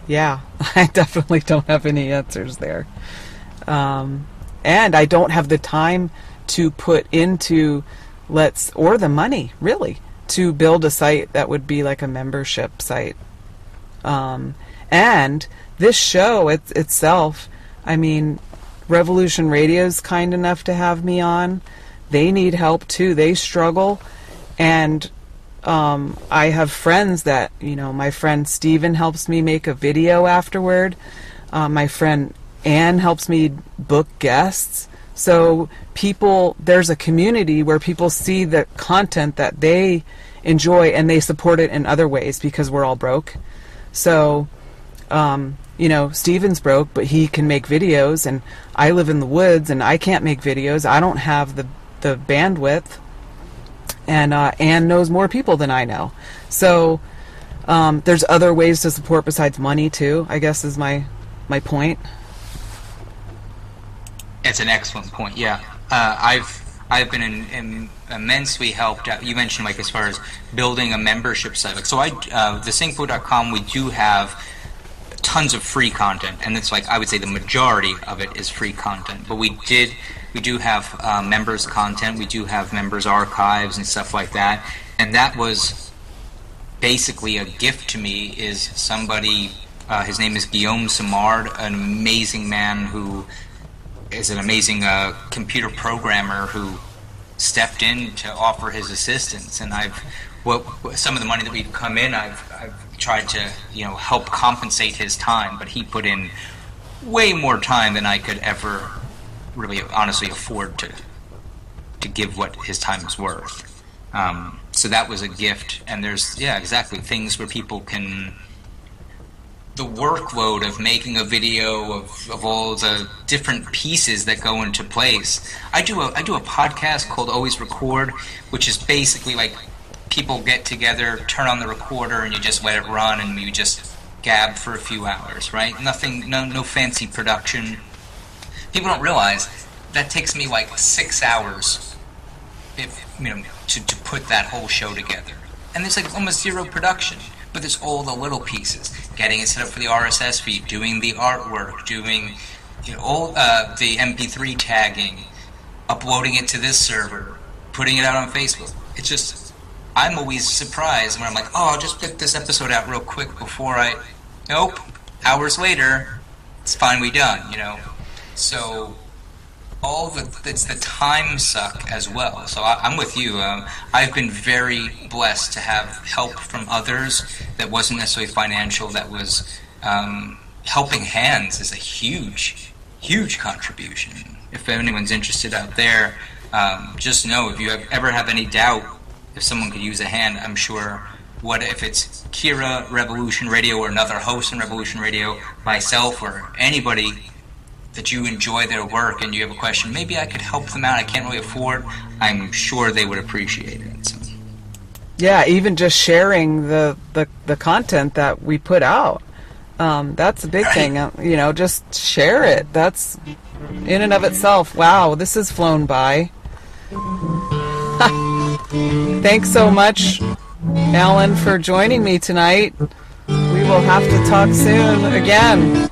yeah, I definitely don't have any answers there. Um, and I don't have the time to put into let's or the money really to build a site that would be like a membership site um, and this show it, itself, I mean, Revolution Radio is kind enough to have me on. They need help too. They struggle, and um, I have friends that you know. My friend Steven helps me make a video afterward. Uh, my friend Anne helps me book guests. So people, there's a community where people see the content that they enjoy and they support it in other ways because we're all broke. So, um, you know, Steven's broke, but he can make videos, and I live in the woods, and I can't make videos. I don't have the the bandwidth, and uh, Anne knows more people than I know. So, um, there's other ways to support besides money too. I guess is my my point. It's an excellent point. Yeah, uh, I've I've been in, in immensely helped out. You mentioned like as far as building a membership site. Like so, I uh, the we do have tons of free content, and it's like I would say the majority of it is free content. But we did we do have uh, members content. We do have members archives and stuff like that, and that was basically a gift to me. Is somebody uh, his name is Guillaume Simard, an amazing man who is an amazing uh, computer programmer who stepped in to offer his assistance, and I've what some of the money that we've come in, I've I've tried to you know help compensate his time, but he put in way more time than I could ever really honestly afford to to give what his time is worth. Um, so that was a gift, and there's yeah exactly things where people can the workload of making a video of, of all the different pieces that go into place. I do a I do a podcast called Always Record, which is basically like people get together, turn on the recorder, and you just let it run, and you just gab for a few hours, right? Nothing, no no fancy production. People don't realize that takes me like six hours, if you know, to to put that whole show together, and there's like almost zero production but there's all the little pieces getting it set up for the RSS feed, doing the artwork, doing you know, all uh, the MP3 tagging, uploading it to this server, putting it out on Facebook. It's just, I'm always surprised when I'm like, oh, I'll just put this episode out real quick before I. Nope. Hours later, it's finally done, you know? So all the it's the time suck as well. So I, am with you. Um, I've been very blessed to have help from others that wasn't necessarily financial. That was um, helping hands is a huge, huge contribution. If anyone's interested out there, um, just know if you have, ever have any doubt if someone could use a hand, I'm sure. What if it's Kira Revolution Radio or another host in Revolution Radio, myself or anybody that you enjoy their work and you have a question, maybe I could help them out. I can't really afford. I'm sure they would appreciate it. So. Yeah, even just sharing the, the, the content that we put out. Um, that's a big Right. thing. Uh, you know, just share it. That's in and of itself. Wow, this has flown by. Thanks so much, Alan, for joining me tonight. We will have to talk soon again.